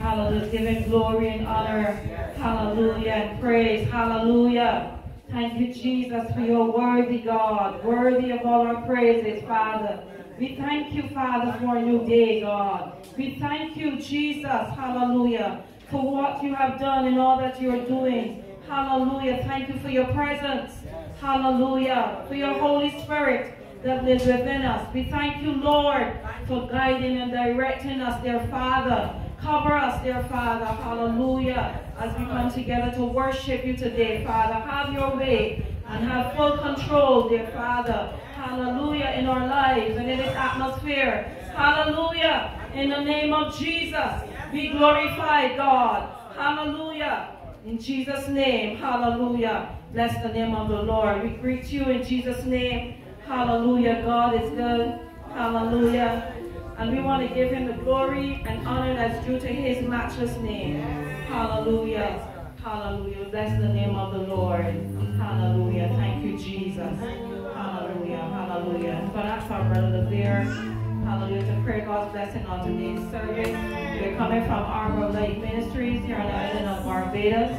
Hallelujah. Him glory and honor. Hallelujah. And praise. Hallelujah. Thank you, Jesus, for your worthy God. Worthy of all our praises, Father. We thank you, Father, for a new day, God. We thank you, Jesus. Hallelujah. For what you have done and all that you are doing. Hallelujah. Thank you for your presence. Hallelujah. For your Holy Spirit that lives within us. We thank you, Lord, for guiding and directing us, dear Father. Cover us, dear Father. Hallelujah. As we come together to worship you today, Father. Have your way and have full control, dear Father. Hallelujah. In our lives and in this atmosphere. Hallelujah. In the name of Jesus, be glorified, God. Hallelujah. In Jesus' name, hallelujah. Bless the name of the Lord. We greet you in Jesus' name. Hallelujah. God is good. Hallelujah. And we want to give him the glory and honor that's due to his matchless name. Hallelujah. Hallelujah. Bless the name of the Lord. Hallelujah. Thank you, Jesus. Hallelujah. Hallelujah. So that's our brother there. Hallelujah. To pray God's blessing on today's service. We're coming from Armour of Light Ministries here on the island of Barbados.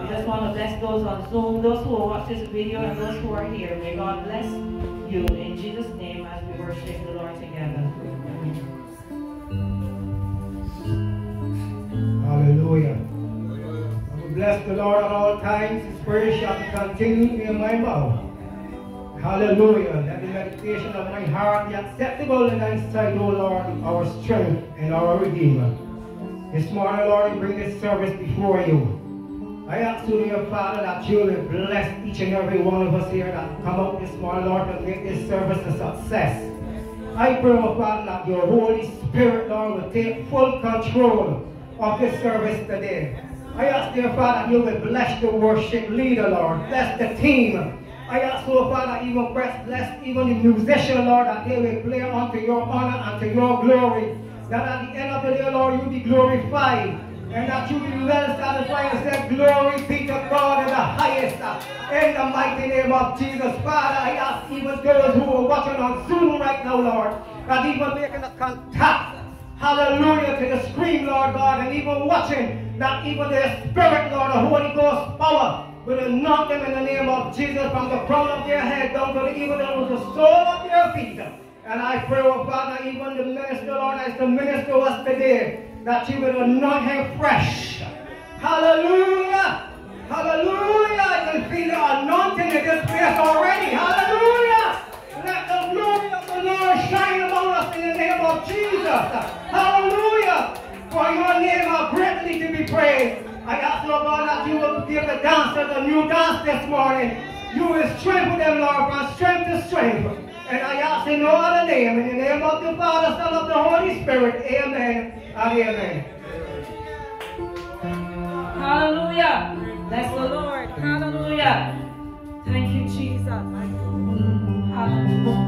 We just want to bless those on Zoom, those who will watch this video, and those who are here. May God bless you in Jesus' name as we worship the Lord together. Hallelujah. Will bless the Lord at all times. His praise shall continue in my mouth. Hallelujah. Let the meditation of my heart be acceptable in thy sight, O Lord, our strength and our Redeemer. This morning, Lord, we bring this service before you. I ask you, dear Father, that you will bless each and every one of us here that come out this morning, Lord, to make this service a success. I pray, oh Father, that your Holy Spirit, Lord, will take full control of this service today. I ask, dear Father, that you will bless the worship leader, Lord. Bless the team. I ask, oh Father, even bless, bless even the musician, Lord, that they will play unto your honor and to your glory. That at the end of the day, Lord, you be glorified. And that you be well satisfied and say, Glory be to God in the highest. In the mighty name of Jesus. Father, I ask even those who are watching on Zoom right now, Lord, that even making a contact hallelujah, to the screen, Lord God, and even watching that even their spirit, Lord, the Holy Ghost power will anoint them in the name of Jesus from the crown of their head down to the even down to the sole of their feet. And I pray, oh Father, even the minister, Lord, as the minister was today, that you will anoint him fresh. Hallelujah. Hallelujah. I can feel the anointing in this place already. Hallelujah. Let the glory of the Lord shine of Jesus. Hallelujah. For your name are greatly to be praised. I ask, Lord God, that you will give the dancers a new dance this morning. You will strengthen them, Lord, from strength to strength. And I ask in no other name, in the name of the Father, Son, of the Holy Spirit. Amen and amen. Hallelujah. Bless the Lord. Hallelujah. Thank you, Jesus. Hallelujah.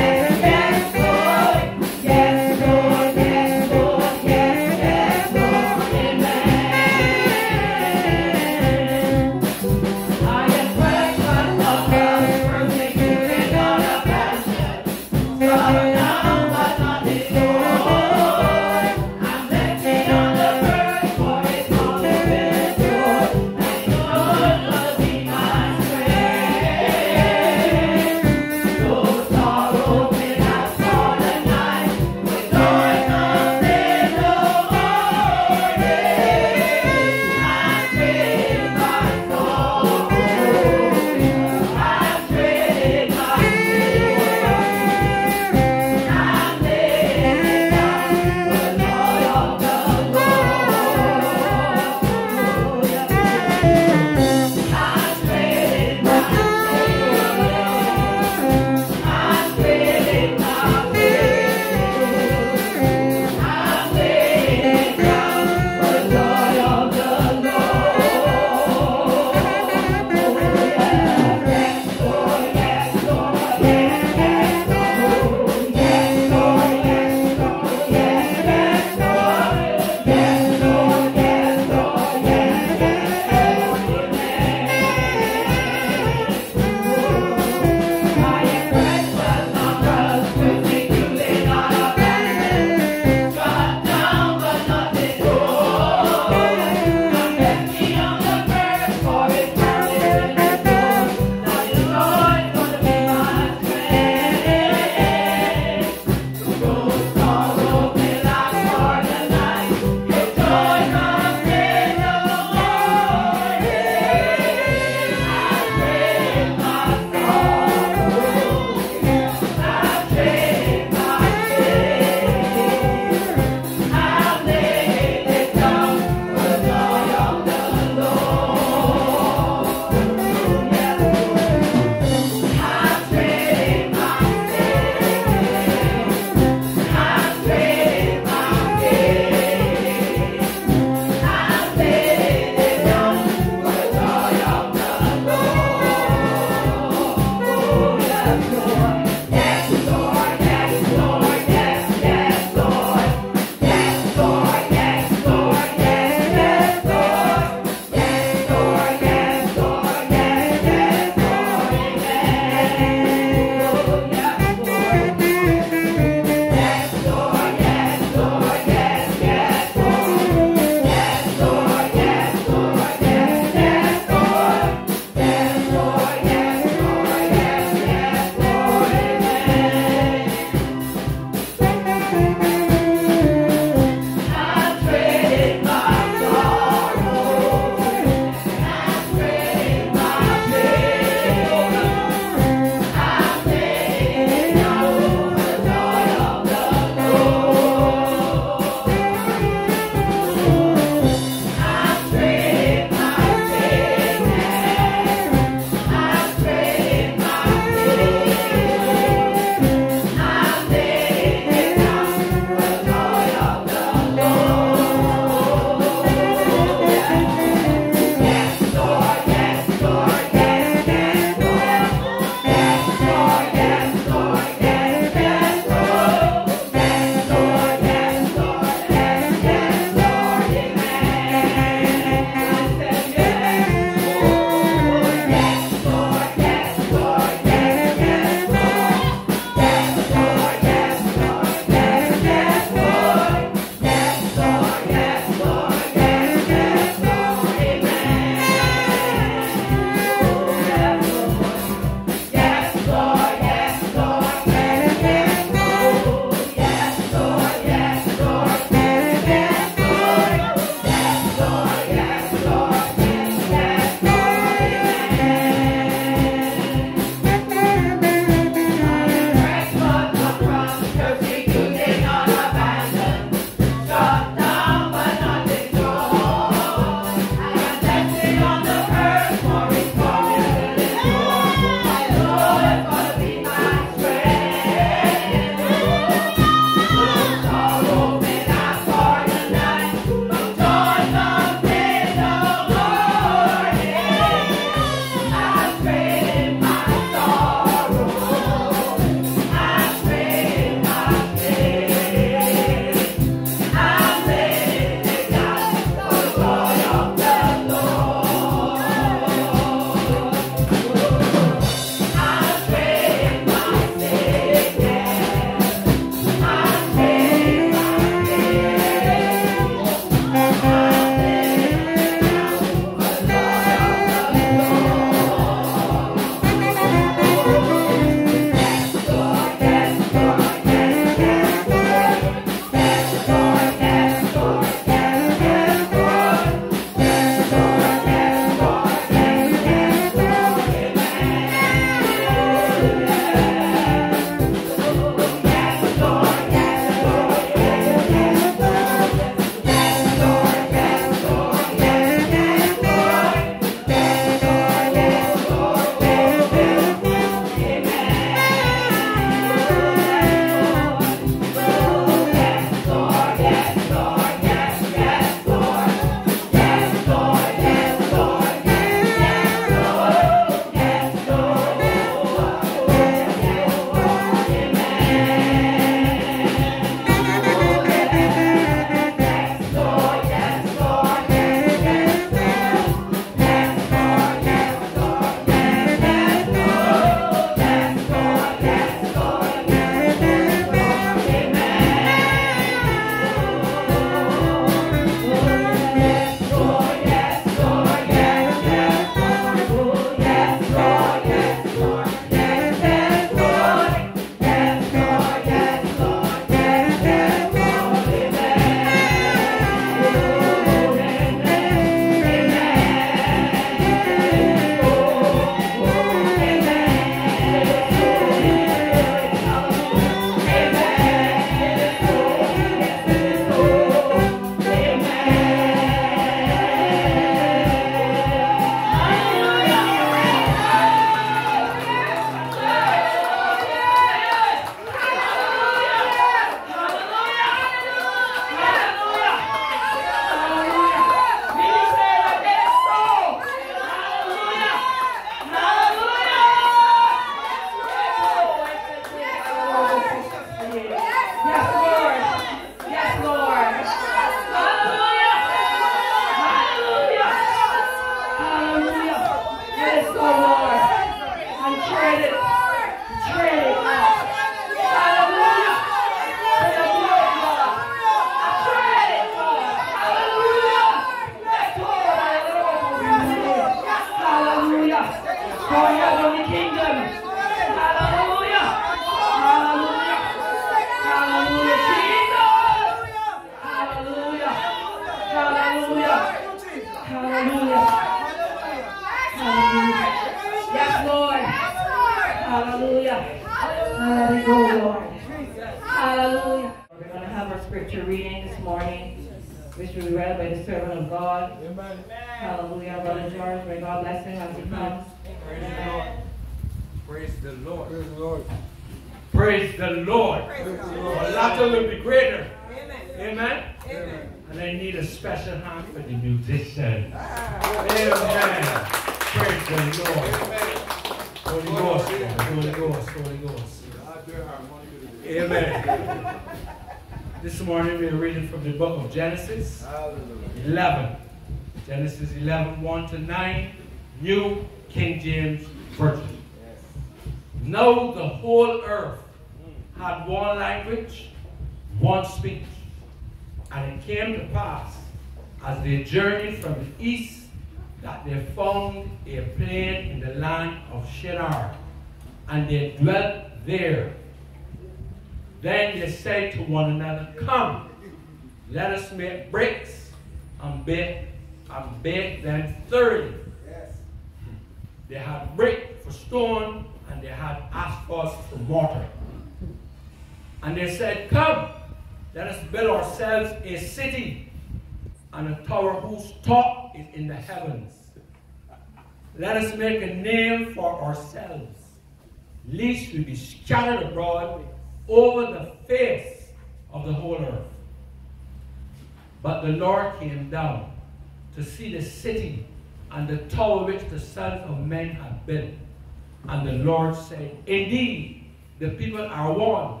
And the Lord said, Indeed, the people are one,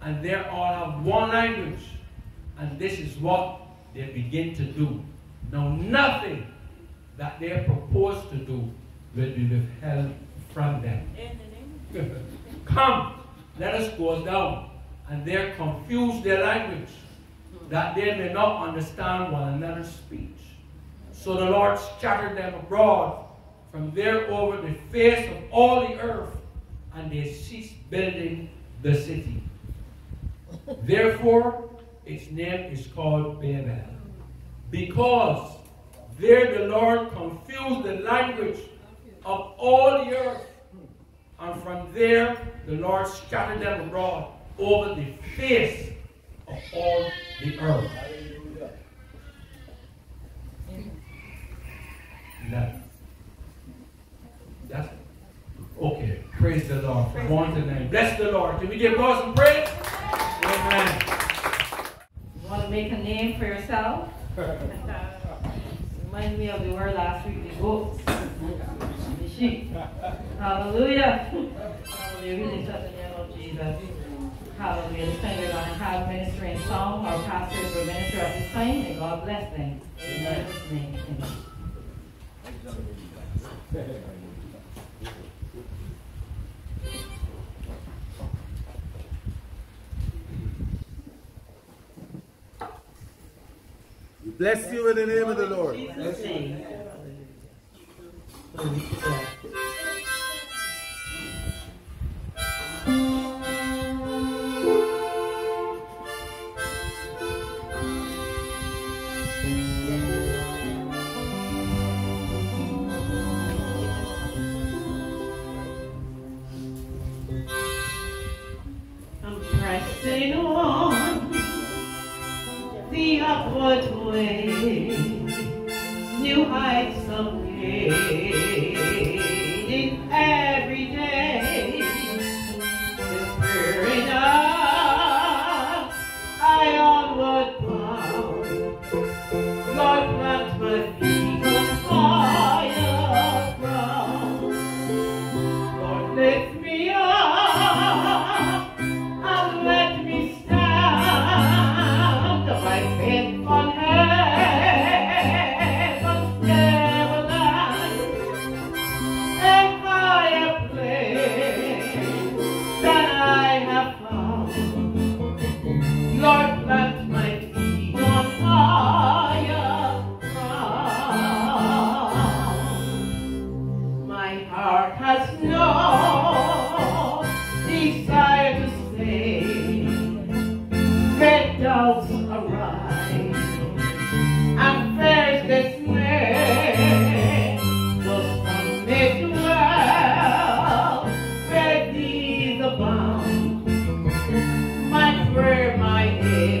and they all have one language, and this is what they begin to do. Now, nothing that they propose to do will be withheld from them. Come, let us go down, and there confuse their language, that they may not understand one another's speech. So the Lord scattered them abroad from there over the face of all the earth, and they ceased building the city. Therefore, its name is called Babel, because there the Lord confused the language of all the earth, and from there the Lord scattered them abroad over the face of all the earth. That's okay. Praise the Lord. From one to nine. Bless the Lord. Can we give God some praise? Amen. You want to make a name for yourself? Remind me of the word last week, the goats. The sheep. Hallelujah. Hallelujah. We lift up the name of Jesus. Hallelujah. This time we're going to have ministering song. Our pastors will minister at this time. And God bless them. In Jesus' name. Amen. bless you in the name of the Lord. Jesus' name. The upward way, new heights of gain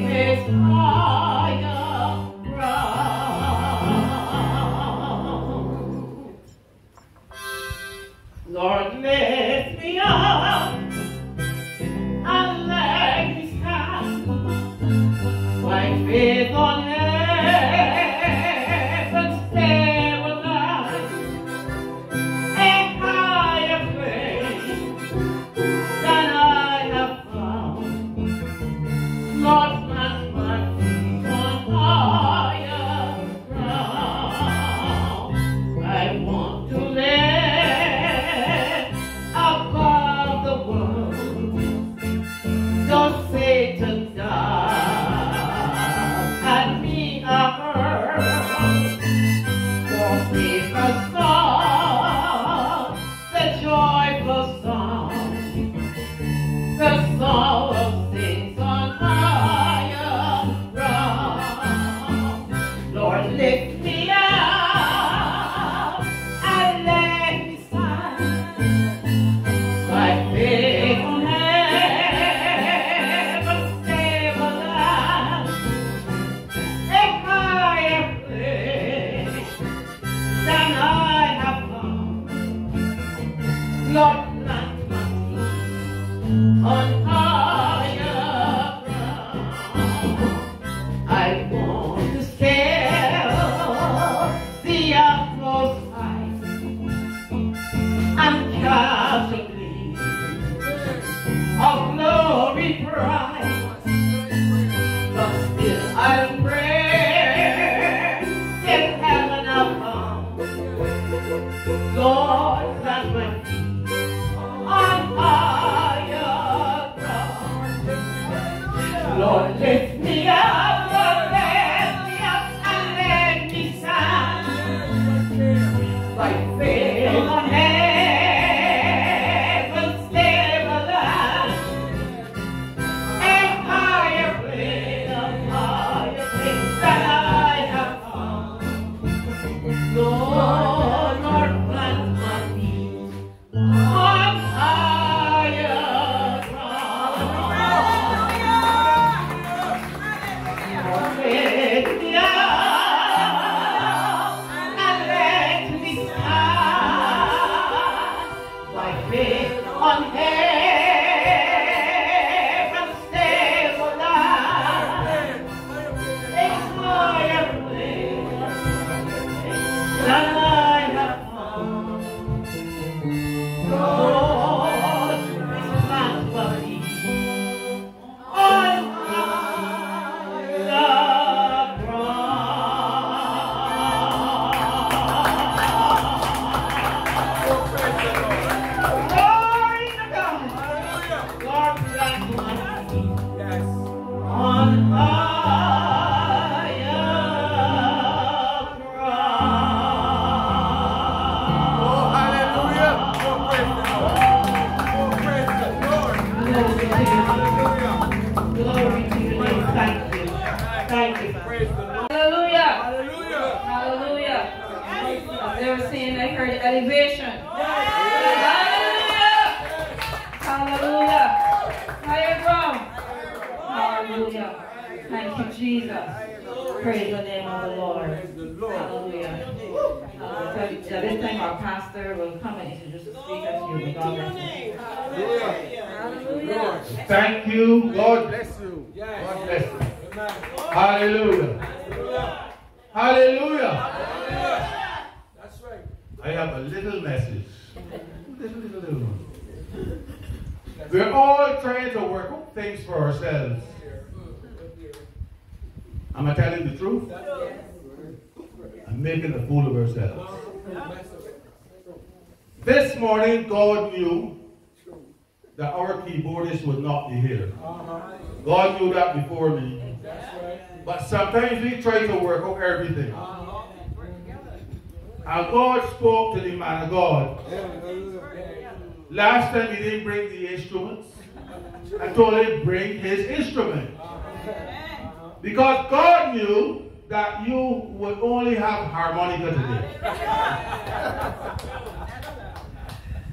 Amen.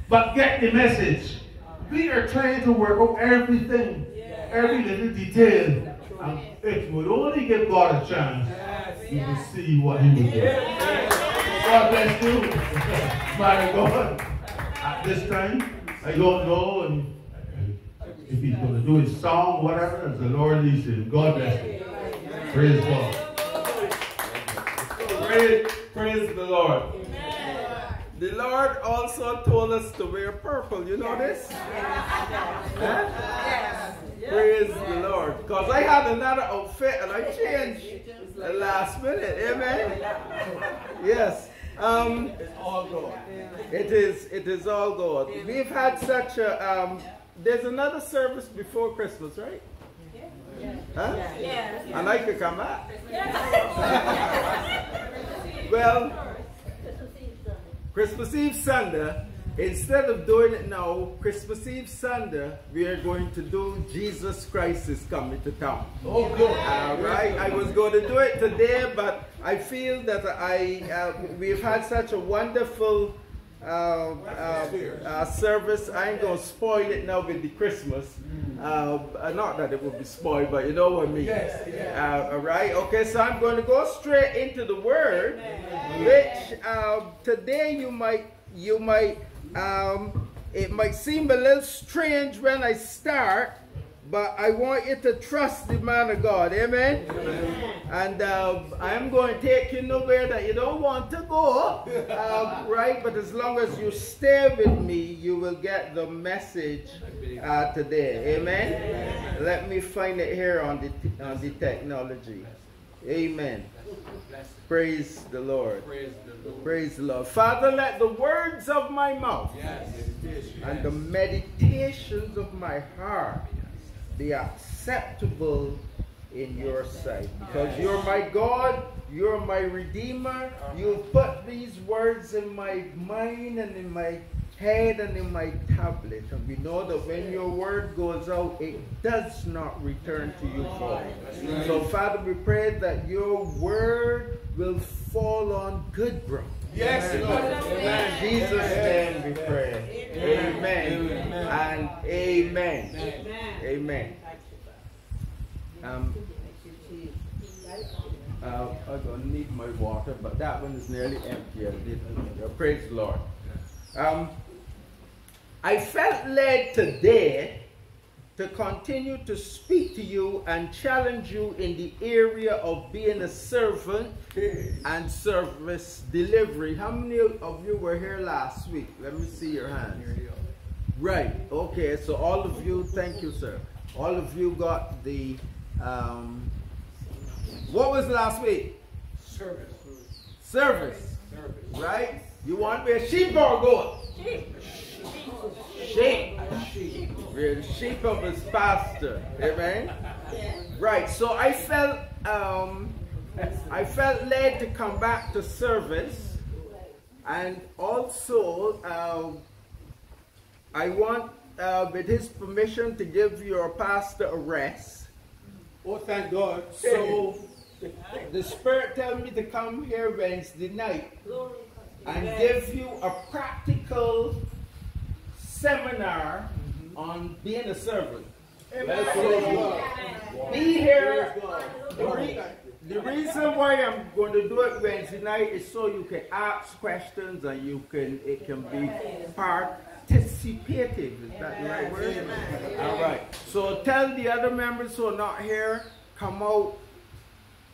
But get the message. We are trying to work on everything, every little detail. And if we only give God a chance, yes. you will see what He will do. God bless you. My God. At this time, I don't know if He's going to do His song, whatever, as the Lord leads Him. God bless you. Praise God. Praise, praise the Lord. Amen. The Lord also told us to wear purple. You know this? Huh? Praise the Lord. Because I had another outfit and I changed the last minute. Amen. Yes. Um, It's all God. it is it is all God. We've had such a um, there's another service before Christmas, right? Huh? And I could come back. well, Christmas Eve Sunday, instead of doing it now, Christmas Eve Sunday, we are going to do Jesus Christ is coming to town. Oh, good. All right, I was going to do it today, but I feel that I uh, we've had such a wonderful uh, uh, uh, service. I ain't gonna spoil it now with the Christmas. Uh, uh, not that it will be spoiled, but you know what I mean. Yes, yes. Uh, all right. Okay, so I'm going to go straight into the word, which uh, today you might you might um, it might seem a little strange when I start, but I want you to trust the man of God. Amen. And uh, I'm going to take you nowhere that you don't want to go, um, right? But as long as you stay with me, you will get the message uh, today. Amen. Let me find it here on the on the technology. Amen. Praise the Lord. Praise the Lord. Praise the Lord. Father, let the words of my mouth Yes. and the meditations of my heart be acceptable in your sight. Because you're my God, you're my Redeemer. Uh-huh. You put these words in my mind and in my head and in my tablet. And we know that when your word goes out, it does not return to you void. Oh, so, Father, we pray that your word will fall on good ground. Yes, Lord. In Jesus' name we pray. Amen. And amen. Amen. Um, uh, I'm going to need my water, but that one is nearly empty. I Praise the Lord. Um, I felt led today to continue to speak to you and challenge you in the area of being a servant and service delivery. How many of you were here last week? Let me see your hands. Right. Okay. So all of you, thank you, sir. All of you got the. Um, what was last week? Service. Service. Service. Right. You want to be a sheep or a goat? Sheep. We're the sheep of his pastor. Amen. Right. So I felt um, I felt led to come back to service, and also um, I want, uh, with his permission, to give your pastor a rest. Oh, thank God. So the Spirit tell me to come here Wednesday night and give you a practical seminar on being a servant. So be here. The, re- the reason why I'm going to do it Wednesday night is so you can ask questions and you can it can be participative. Is that the right word? All right. So tell the other members who are not here, come out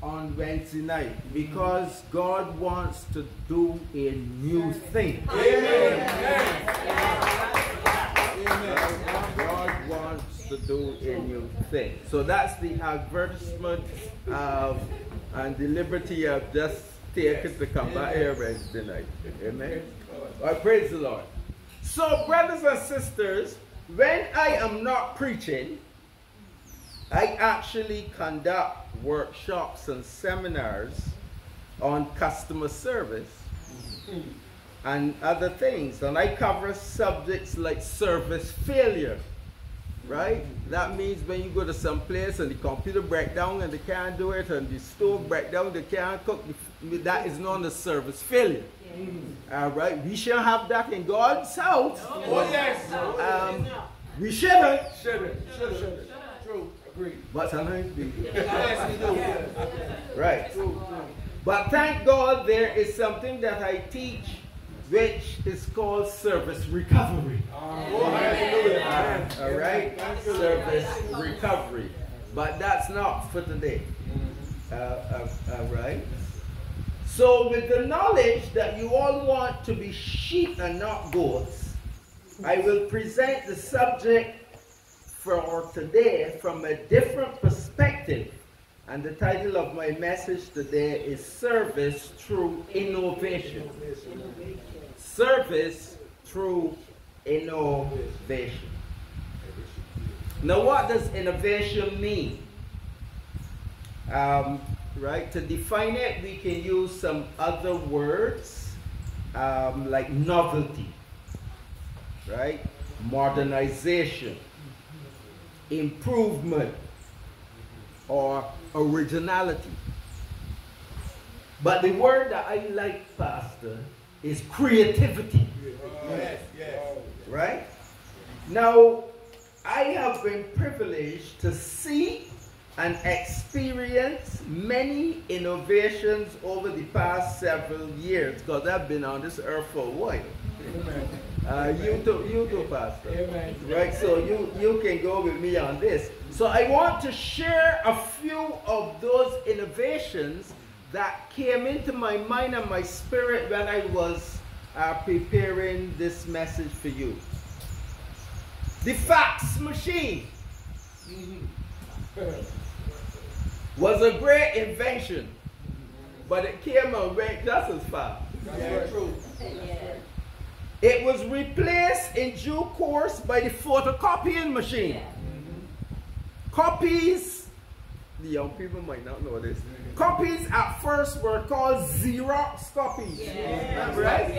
on Wednesday night because God wants to do a new thing. Amen. God wants to do a new thing. So that's the advertisement of, and the liberty of just taken to come back here Wednesday night. Amen. Right, praise the Lord. So, brothers and sisters, when I am not preaching, I actually conduct workshops and seminars on customer service and other things. And I cover subjects like service failure. Right? That means when you go to some place and the computer break down and they can't do it, and the stove break down, they can't cook, that is known as service failure. All right? We shall have that in God's house. Oh, yes. Um, we shouldn't, Should it. Should it. True. But sometimes we Yes, we. Right. But thank God there is something that I teach which is called service recovery. Uh, all right? Service recovery. But that's not for today. Uh, uh, uh, right? So, with the knowledge that you all want to be sheep and not goats, I will present the subject for today from a different perspective. And the title of my message today is Service Through Innovation. Service through innovation. Now, what does innovation mean? Um, right? To define it, we can use some other words um, like novelty, right? Modernization, improvement, or originality. But the word that I like, Pastor, is creativity. Yes, yes. Right? Now, I have been privileged to see and experience many innovations over the past several years because I've been on this earth for a while. Uh, you too, you too, Pastor. Amen. Right, so you, you can go with me on this. So I want to share a few of those innovations that came into my mind and my spirit when I was uh, preparing this message for you. The fax machine was a great invention, but it came and went just as fast. That's true. It was replaced in due course by the photocopying machine. Copies, the young people might not know this. Copies at first were called Xerox copies. Right?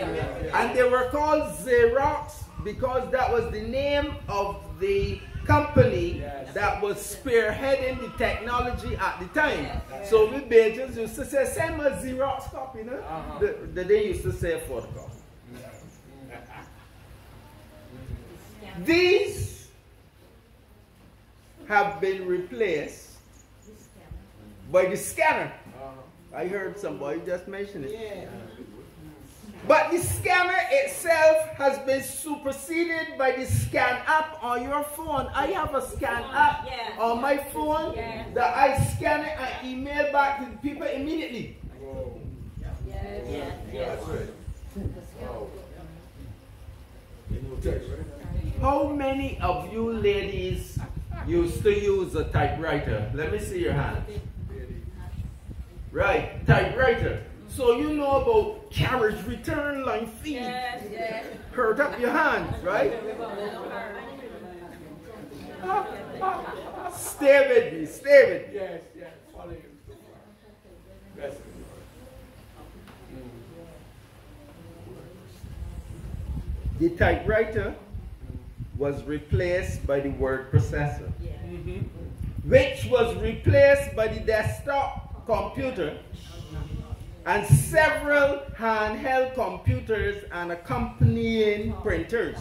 And they were called Xerox because that was the name of the company that was spearheading the technology at the time. So we Bajans used to say, send me a Xerox copy, you know? Uh-huh. The, the, they used to say photocopy. These have been replaced by the scanner. I heard somebody just mention it. But the scanner itself has been superseded by the scan app on your phone. I have a scan app Yeah. on my phone Yeah. that I scan it and email back to the people immediately. That's right. How many of you ladies used to use a typewriter? Let me see your hand. Right, typewriter. So you know about carriage return line feed. Hurt up your hands, right? Stay with me, stay with me. Yes, yes. Follow you. Yes. The typewriter was replaced by the word processor, mm-hmm. which was replaced by the desktop computer and several handheld computers and accompanying printers.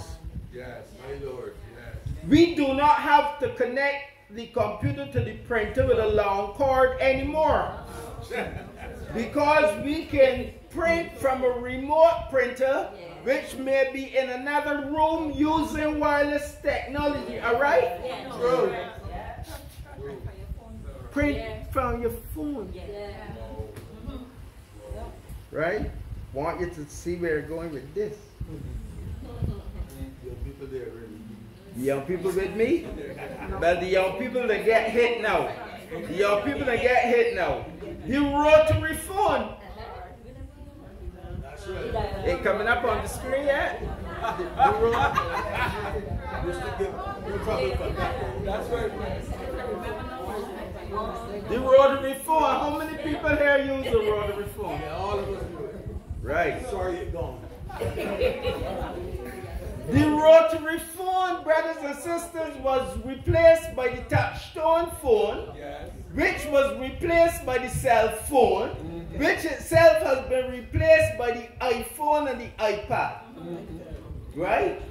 Yes, my Lord. Yes. We do not have to connect the computer to the printer with a long cord anymore. Because we can print from a remote printer, which may be in another room using wireless technology. All right? True. Print from your phone. Right? Want you to see where we're going with this. Your people there already. Young people with me? But the young people that get hit now. The young people that get hit now. The rotary phone. That's right. It coming up on the screen yet? The, the ro- Just to give you trouble for that. That's right. the rotary phone. How many people here use the rotary phone? Yeah, all of us do it. Right. Sorry you're gone. The rotary phone, brothers and sisters, was replaced by the touch-tone phone. Yes. which was replaced by the cell phone, mm-hmm. which itself has been replaced by the iPhone and the iPad. Mm-hmm. Right?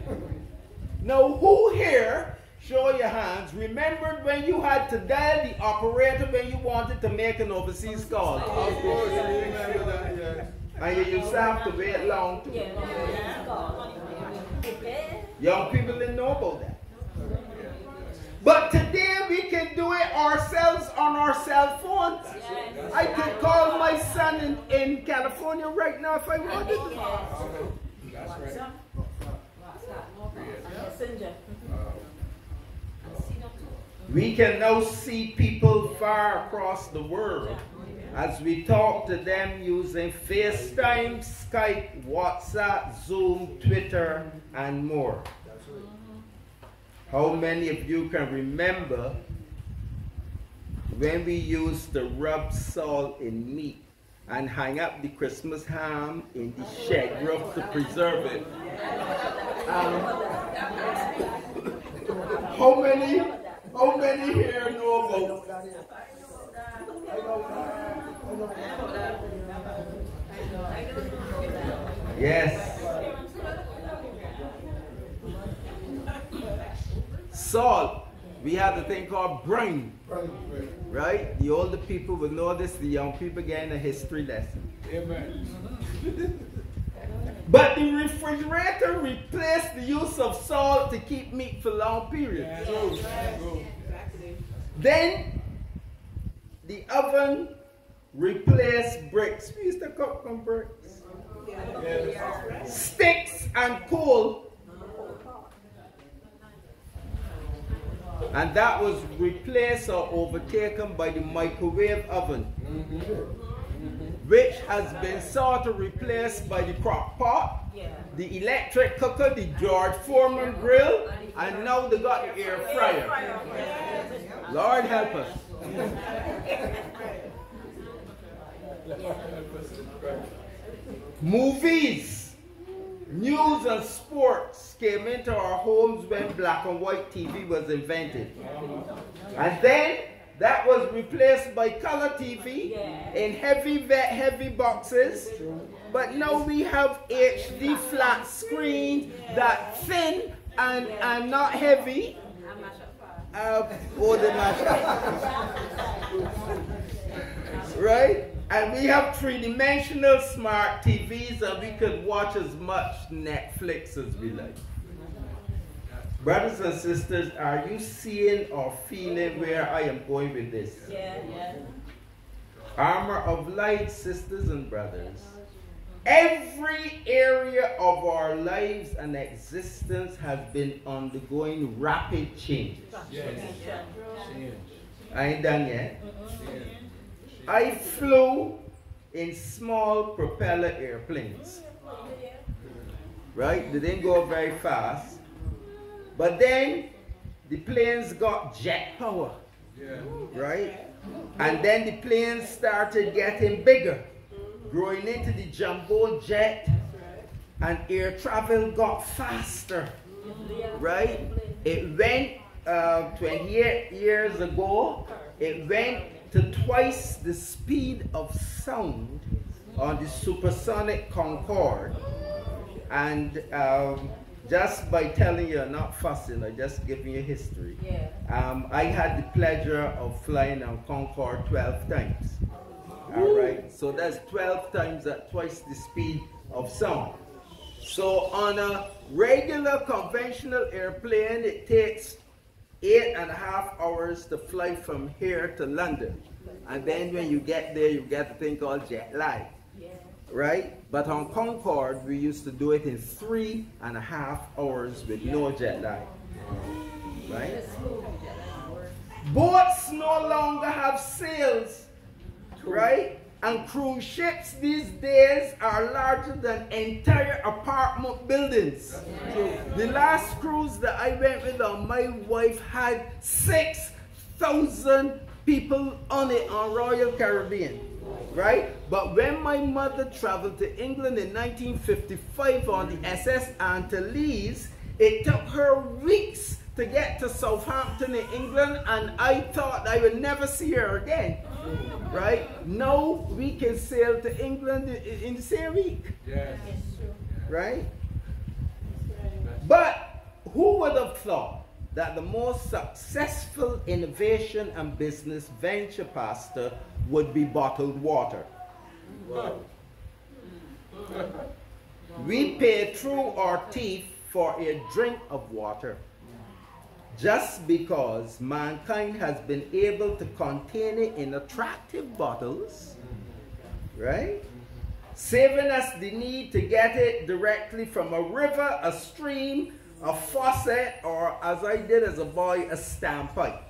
Now, who here, show your hands, remembered when you had to dial the operator when you wanted to make an overseas call? Of course, I remember that, yes. And you used to to wait long too. Young people didn't know about that. But today we can do it ourselves on our cell phones. I can call my son in, in California right now if I wanted. Right. We can now see people far across the world as we talk to them using FaceTime, Skype, WhatsApp, Zoom, Twitter, and more. How many of you can remember when we used to rub salt in meat and hang up the Christmas ham in the shed roof to preserve it? Um, how many, how many here know about Yes. Salt. We have the thing called brine. Right? The older people will know this, the young people getting a history lesson. Amen. But the refrigerator replaced the use of salt to keep meat for long periods. Then the oven replaced bricks. We used to cook on bricks. Sticks and coal. And that was replaced or overtaken by the microwave oven, which has been sort of replaced by the crock pot, the electric cooker, the George Foreman grill, and now they got the air fryer. Lord help us. Movies, news and sports came into our homes when black and white TV was invented. And then that was replaced by color TV in heavy heavy boxes. But now we have HD flat screen that thin and, and not heavy. Uh, or the mash right? And we have three-dimensional smart TVs and we could watch as much Netflix as we like. Brothers and sisters, are you seeing or feeling where I am going with this? Yeah, yeah. Armour of Light, sisters and brothers. Every area of our lives and existence has been undergoing rapid changes. Yes. Change. I ain't done yet. I flew in small propeller airplanes. Right? They didn't go very fast. But then the planes got jet power. Right? And then the planes started getting bigger, growing into the jumbo jet, and air travel got faster. Right? It went uh, 28 years ago, it went to twice the speed of sound on the supersonic Concorde. And um, just by telling you, not fussing, I'm just giving you history. Yeah. Um, I had the pleasure of flying on Concorde 12 times. All right, so that's 12 times at twice the speed of sound. So on a regular conventional airplane, it takes eight and a half hours to fly from here to London. And then when you get there, you get a thing called jet lag. Right? But on Concorde, we used to do it in three and a half hours with no jet lag. Right? Boats no longer have sails. Right? And cruise ships these days are larger than entire apartment buildings. The last cruise that I went with on, my wife had 6,000 people on it on Royal Caribbean. Right? But when my mother traveled to England in 1955 on the SS Antilles, it took her weeks to get to Southampton in England, and I thought I would never see her again. Right? Now we can sail to England in, in the same week. Yes. Right? But who would have thought that the most successful innovation and business venture, Pastor, would be bottled water? We pay through our teeth for a drink of water. Just because mankind has been able to contain it in attractive bottles, right? Saving us the need to get it directly from a river, a stream, a faucet, or as I did as a boy, a standpipe.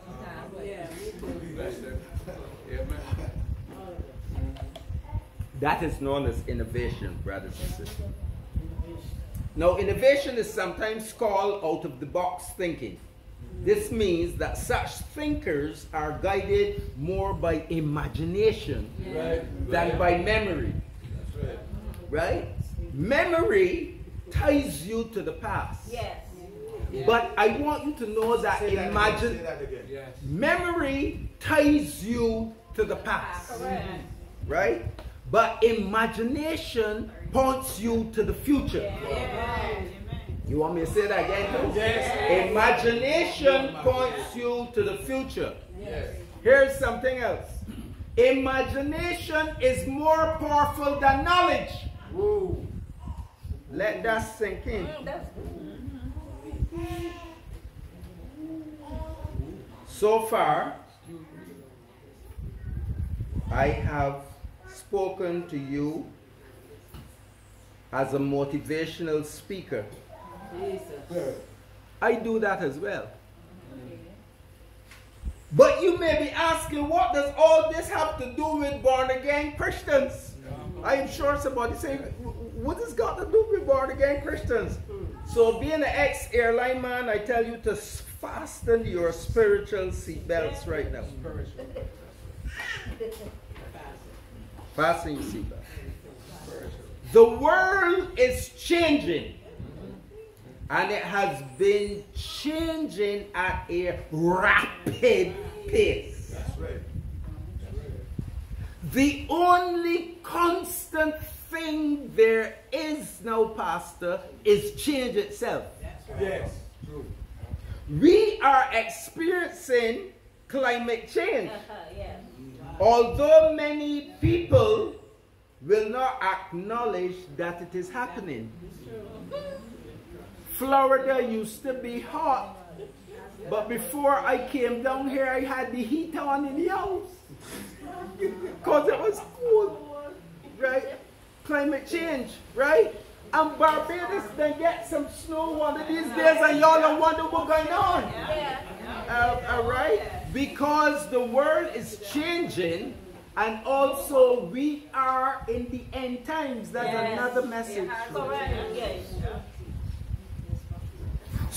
That is known as innovation, brothers and sisters. Now, innovation is sometimes called out of the box thinking. This means that such thinkers are guided more by imagination than by memory. Right? Memory ties you to the past. Yes. But I want you to know that Say that again, imagine say that again. memory ties you to the past. Correct. Right? But imagination points you to the future. You want me to say that again? Yes. Imagination points you to the future. Yes. Here's something else. Imagination is more powerful than knowledge. Woo. Let that sink in. So far, I have spoken to you as a motivational speaker. I do that as well. But you may be asking, what does all this have to do with born again Christians? I am sure somebody saying, what has got to do with born again Christians? So, being an ex airline man, I tell you to fasten your spiritual seatbelts right now. Fasten your seatbelt. The world is changing. And it has been changing at a rapid pace. That's right. The only constant thing there is now, Pastor, is change itself. Yes. True. We are experiencing climate change. yeah. Although many people will not acknowledge that it is happening. Florida used to be hot, but before I came down here, I had the heat on in the house because it was cool, right? Climate change, right? And Barbados then get some snow one of these days, and y'all don't wonder what's going on. Uh, all right? Because the world is changing, and also we are in the end times. That's Yes. another message.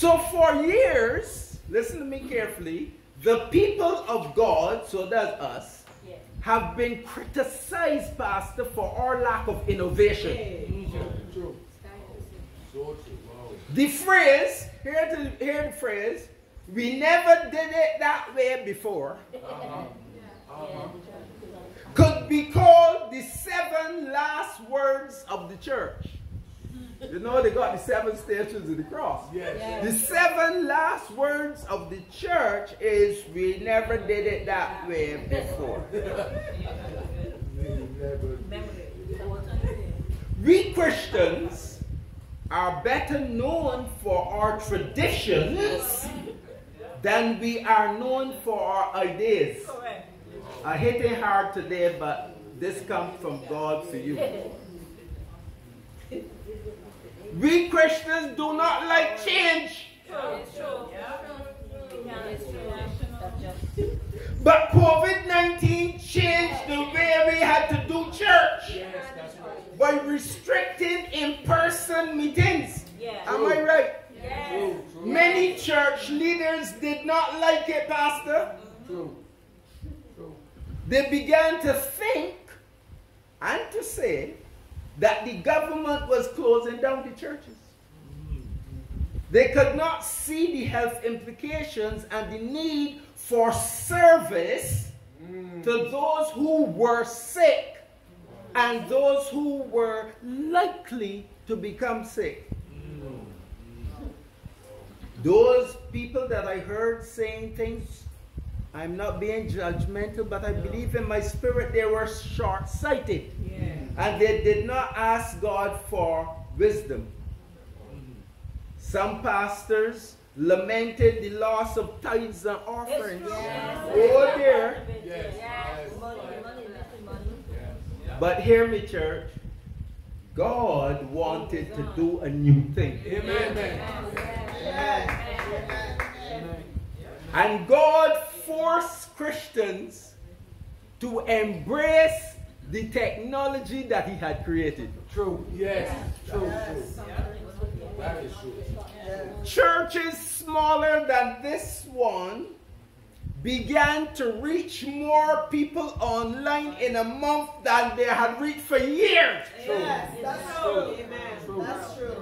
Correct. Yes. So for years, listen to me carefully, the people of God, so that's us, Yes. have been criticized, Pastor, for our lack of innovation. True. So true. Wow. The phrase, hear the, hear the phrase, we never did it that way before, Uh-huh. could be called the seven last words of the church. You know, they got the seven stations of the cross. Yes. The seven last words of the church is we never did it that way before. We never. Memory. We Christians are better known for our traditions than we are known for our ideas. I hit it hard today, but this comes from God for you. We Christians do not like change, but COVID 19 changed the way we had to do church by restricting in person meetings. Am I right? Many church leaders did not like it, Pastor. They began to think and to say that the government was closing down the churches. They could not see the health implications and the need for service to those who were sick and those who were likely to become sick. Those people that I heard saying things, I'm not being judgmental, but I believe in my spirit they were short sighted. And they did not ask God for wisdom. Some pastors lamented the loss of tithes and offerings. Oh dear. But hear me, church. God wanted to do a new thing. Amen. And God forced Christians to embrace the technology that He had created. True. Yes. True. True. That is true. Churches smaller than this one began to reach more people online in a month than they had reached for years. Yes, that's true. Amen. True. That's true.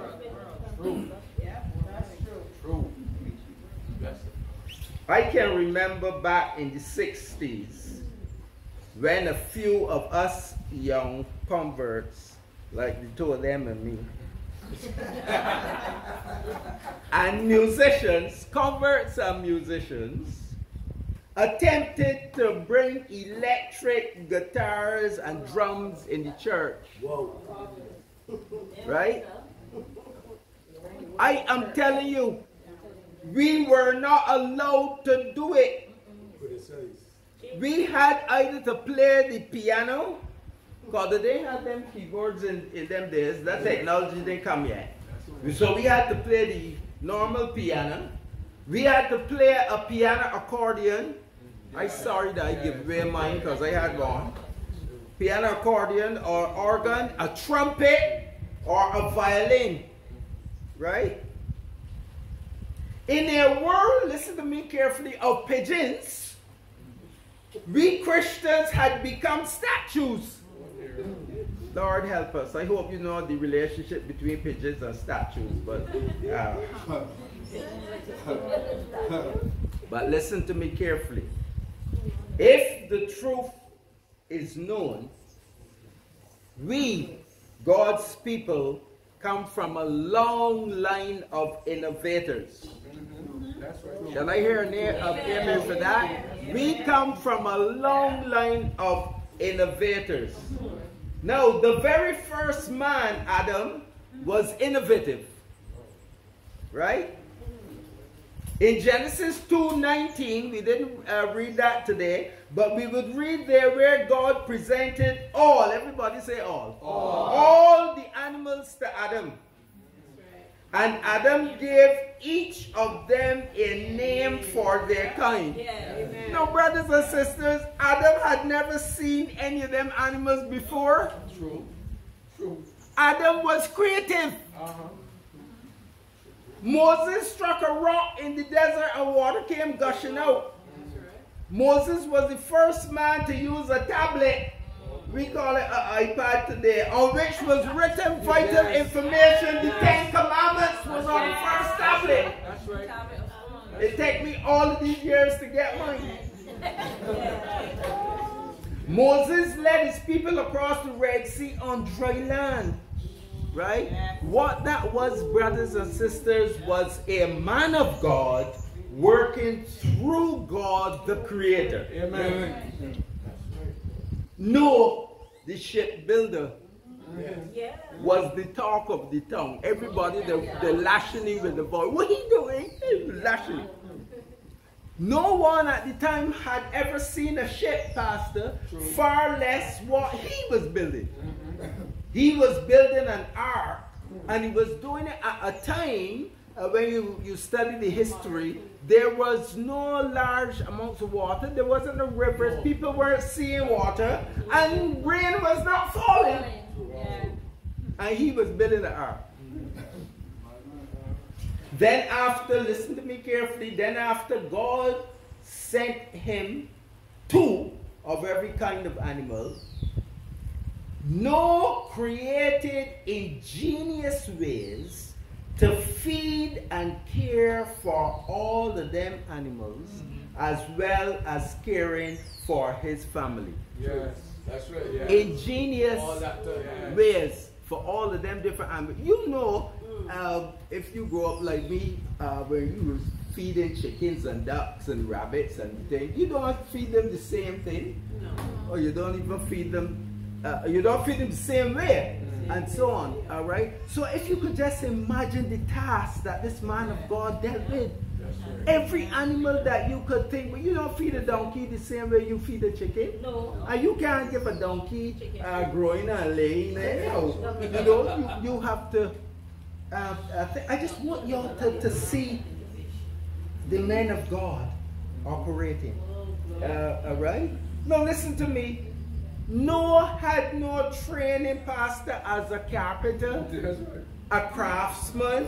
True. Yep, that's true. True. Yes. I can remember back in the 60s when a few of us young converts, like the two of them and me, and musicians, converts and musicians, attempted to bring electric guitars and drums in the church. Whoa. Right? I am telling you, we were not allowed to do it. We had either to play the piano, because they had them keyboards in, in them days. That technology didn't come yet. So we had to play the normal piano. We had to play a piano accordion. I'm sorry that I give away mine because I had one. Piano accordion or organ, a trumpet, or a violin. Right? In a world, listen to me carefully, of pigeons, we Christians had become statues. Lord help us. I hope you know the relationship between pigeons and statues, but uh, but listen to me carefully. If the truth is known, we, God's people, come from a long line of innovators. Shall I hear an a- of amen for that? We come from a long line of innovators. Now, the very first man, Adam, was innovative. Right? In Genesis 2:19, we didn't uh, read that today, but we would read there where God presented all, everybody say all, all, the animals to Adam. And Adam gave each of them a name for their kind. Now, brothers and sisters, Adam had never seen any of them animals before. True. True. Adam was creative. Uh-huh. Moses struck a rock in the desert and water came gushing out. Moses was the first man to use a tablet. We call it an iPad today, on which was written vital Yes. information. The Ten Commandments was on the first tablet. That's right. It take me all of these years to get mine. Moses led his people across the Red Sea on dry land. Right? What that was, brothers and sisters, was a man of God working through God the Creator. Amen. Noah, the shipbuilder, Yes. was the talk of the town. Everybody, they, they lashing him with the boy. What he doing? He lashing him. No one at the time had ever seen a ship, Pastor, far less what he was building. He was building an ark, and he was doing it at a time uh, when you, you study the history, there was no large amounts of water, there wasn't no rivers, people weren't seeing water, and rain was not falling. And he was building the ark. Then after, listen to me carefully, then after God sent him two of every kind of animal, Noah created ingenious ways to feed and care for all of them animals as well as caring for his family. Yes. That's right. Yeah. Ingenious that. uh, yeah. ways for all of them different animals. You know, uh, if you grow up like me, uh, where you was feeding chickens and ducks and rabbits and things, you don't feed them the same thing, or you don't even feed them. Uh, you don't feed them the same way, and so on. All right. So if you could just imagine the task that this man of God dealt with, Every animal that you could think, but you don't feed a donkey the same way you feed a chicken. No. And you can't give a donkey uh, growing and laying egg. No. You know, you, you have to. Uh, I, I just want y'all to, to see the men of God operating. Uh, all right? Now listen to me. Noah had no training, pastor, as a carpenter, a craftsman,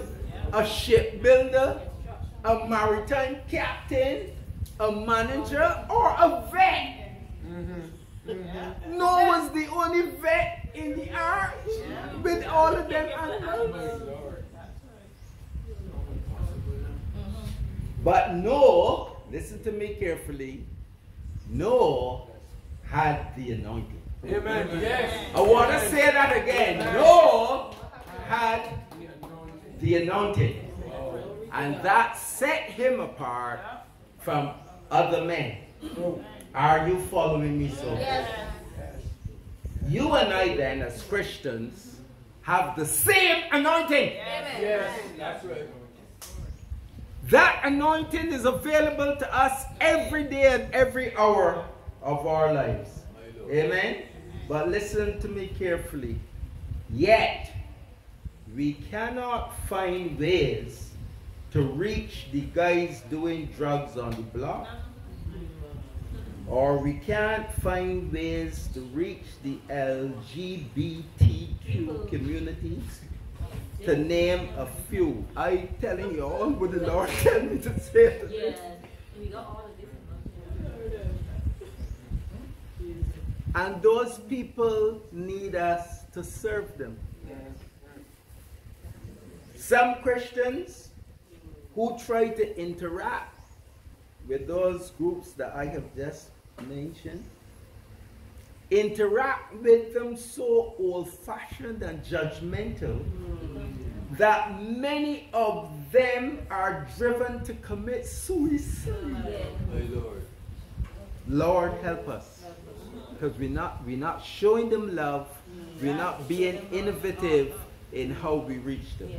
a shipbuilder, a maritime captain, a manager, or a vet. Mm-hmm. Mm-hmm. Noah was the only vet in the ark with all of them animals. But Noah, listen to me carefully, Noah had the anointing. Amen. Yes. I want to say that again. Noah had the anointing. And that set him apart from other men. Are you following me so? You and I then, as Christians, have the same anointing. Yes. That's right. That anointing is available to us every day and every hour of our lives. Amen. But listen to me carefully. Yet, we cannot find ways to reach the guys doing drugs on the block. Or we can't find ways to reach the LGBTQ communities to name a few. I'm telling you all what the Lord tell me to say. Yes. We got all the different And those people need us to serve them. Some Christians who try to interact with those groups that I have just mentioned interact with them so old fashioned and judgmental that many of them are driven to commit suicide. My Lord. Lord help us. Because we're not we're not showing them love. We're not being innovative in how we reach them.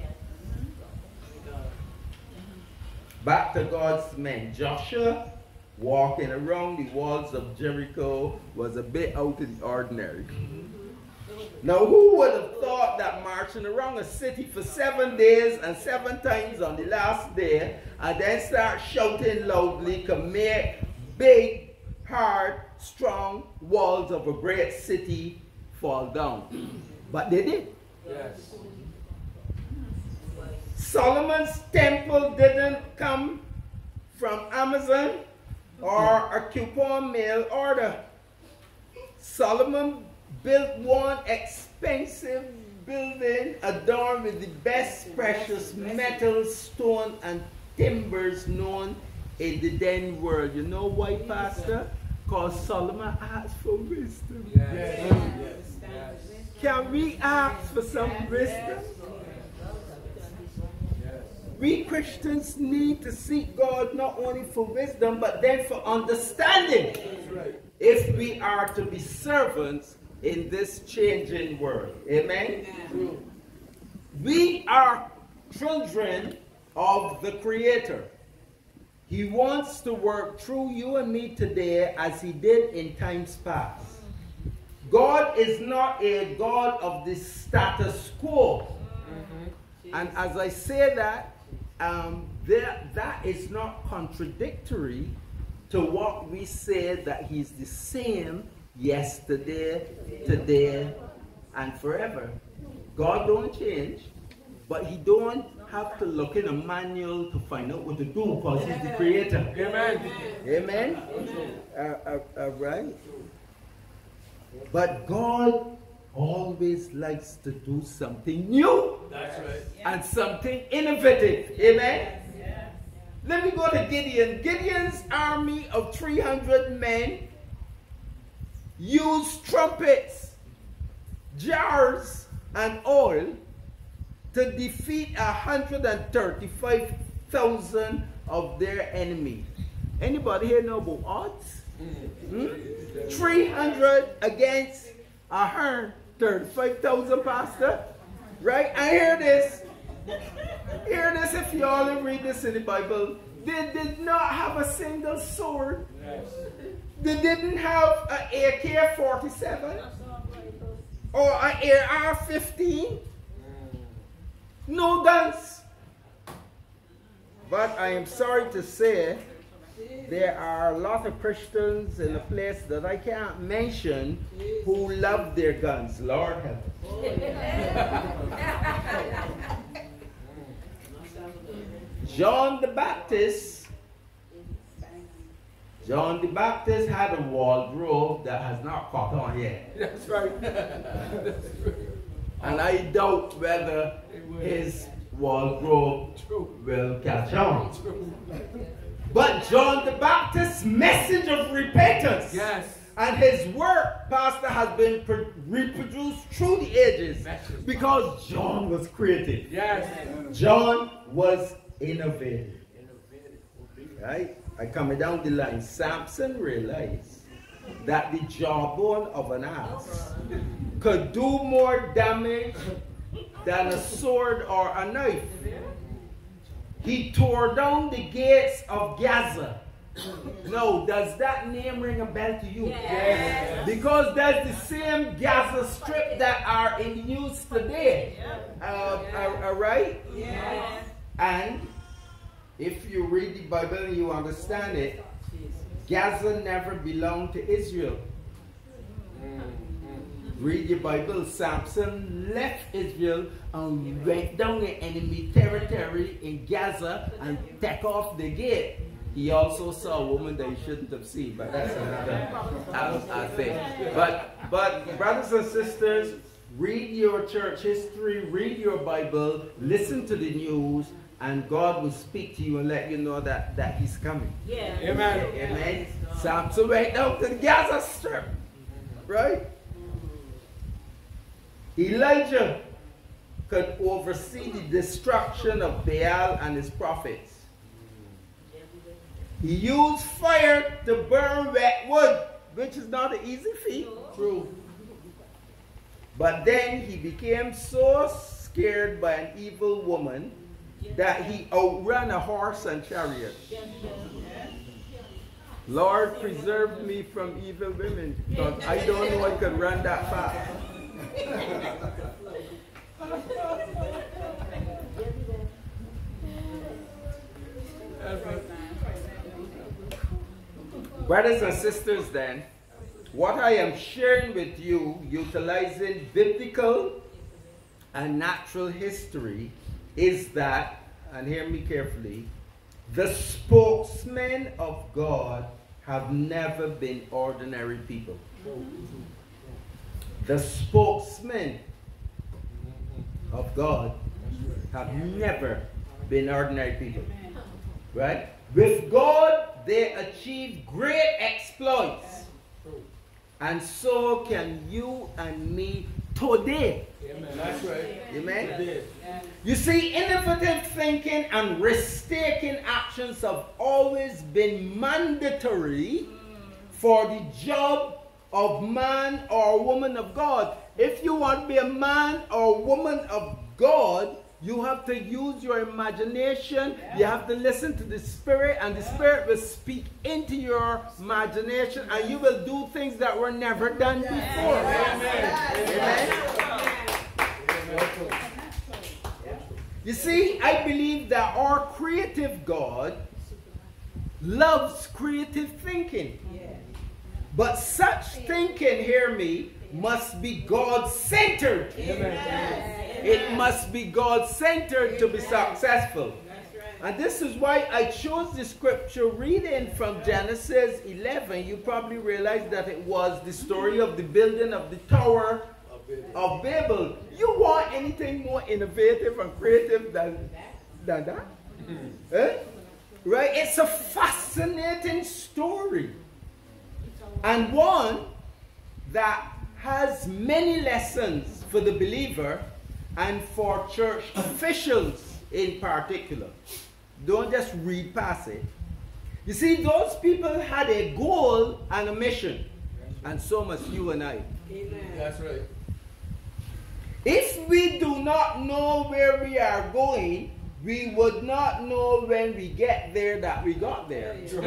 Back to God's men. Joshua walking around the walls of Jericho was a bit out of the ordinary. Now, who would have thought that marching around a city for seven days and seven times on the last day, and then start shouting loudly can make big, hard, strong walls of a great city fall down? But they did. Yes. Solomon's temple didn't come from Amazon or a coupon mail order. Solomon built one expensive building adorned with the best precious metals, stone, and timbers known in the then world. You know why, Pastor? Because Solomon asked for wisdom. Yes. Yes. Can we ask for some wisdom? We Christians need to seek God not only for wisdom, but then for understanding. If we are to be servants in this changing world. Amen? We are children of the Creator. He wants to work through you and me today as He did in times past. God is not a God of the status quo. And as I say that, um, there, that is not contradictory to what we say that He's the same yesterday, today, and forever. God don't change, but He don't have to look in a manual to find out what to do because He's the Creator. Amen. Amen. Uh, uh, uh, right. But God always likes to do something new That's right. and something innovative. Amen. Let me go to Gideon. Gideon's army of 300 men used trumpets, jars, and oil to defeat 135,000 of their enemy. Anybody here know about odds? Hmm? 300 against 135,000, Pastor. Right? I hear this. Hear this if you all read this in the Bible. they did not have a single sword. They didn't have an AK-47 or an AR-15. No guns. But I am sorry to say, there are a lot of Christians in a place that I can't mention who love their guns. Lord help. John the Baptist, John the Baptist had a wardrobe that has not caught on yet. That's right. And I doubt whether his wardrobe will catch on. But John the Baptist's message of repentance Yes. and his work, Pastor, has been pro- reproduced through the ages because John was creative. Yes. John was innovative. Right? I coming down the line. Samson realized that the jawbone of an ass could do more damage than a sword or a knife. He tore down the gates of Gaza. No, does that name ring a bell to you? Yes. Because that's the same Gaza strip that are in use today. Uh, uh, uh, right? And if you read the Bible and you understand it, Gaza never belonged to Israel. Mm-hmm. Read your Bible. Samson left Israel and went down the enemy territory in Gaza and take off the gate. He also saw a woman that he shouldn't have seen, but that's another thing. But, but brothers and sisters, read your church history, read your Bible, listen to the news, and God will speak to you and let you know that, that He's coming. Yeah. Amen. Amen. Samson went down to the Gaza Strip. Right? Elijah could oversee the destruction of Baal and his prophets. He used fire to burn wet wood, which is not an easy feat. True. But then he became so scared by an evil woman that he oh, outran a horse and chariot. Lord, preserve me from evil women, because I don't know I could run that fast. Brothers and sisters, then, what I am sharing with you, utilizing biblical and natural history, is that, and hear me carefully, the spokesmen of God have never been ordinary people. The spokesmen of God have never been ordinary people. Right? With God, they achieve great exploits. And so can you and me today. Amen. That's right. Amen? You see, innovative thinking and risk-taking actions have always been mandatory for the job of man or woman of God. If you want to be a man or woman of God, you have to use your imagination. You have to listen to the Spirit, and the Spirit will speak into your imagination, and you will do things that were never done before. Amen. You see, I believe that our creative God loves creative thinking. But such thinking, hear me, must be God centered. It must be God centered to be successful. And this is why I chose the scripture reading from Genesis 11. You probably realize that it was the story of the building of the Tower of Babel. You want anything more innovative and creative than, than that? Eh? Right? It's a fascinating story. And one that has many lessons for the believer and for church officials in particular. Don't just read past it. You see, those people had a goal and a mission, and so must you and I. Amen. That's right. If we do not know where we are going, we would not know when we get there that we got there. True.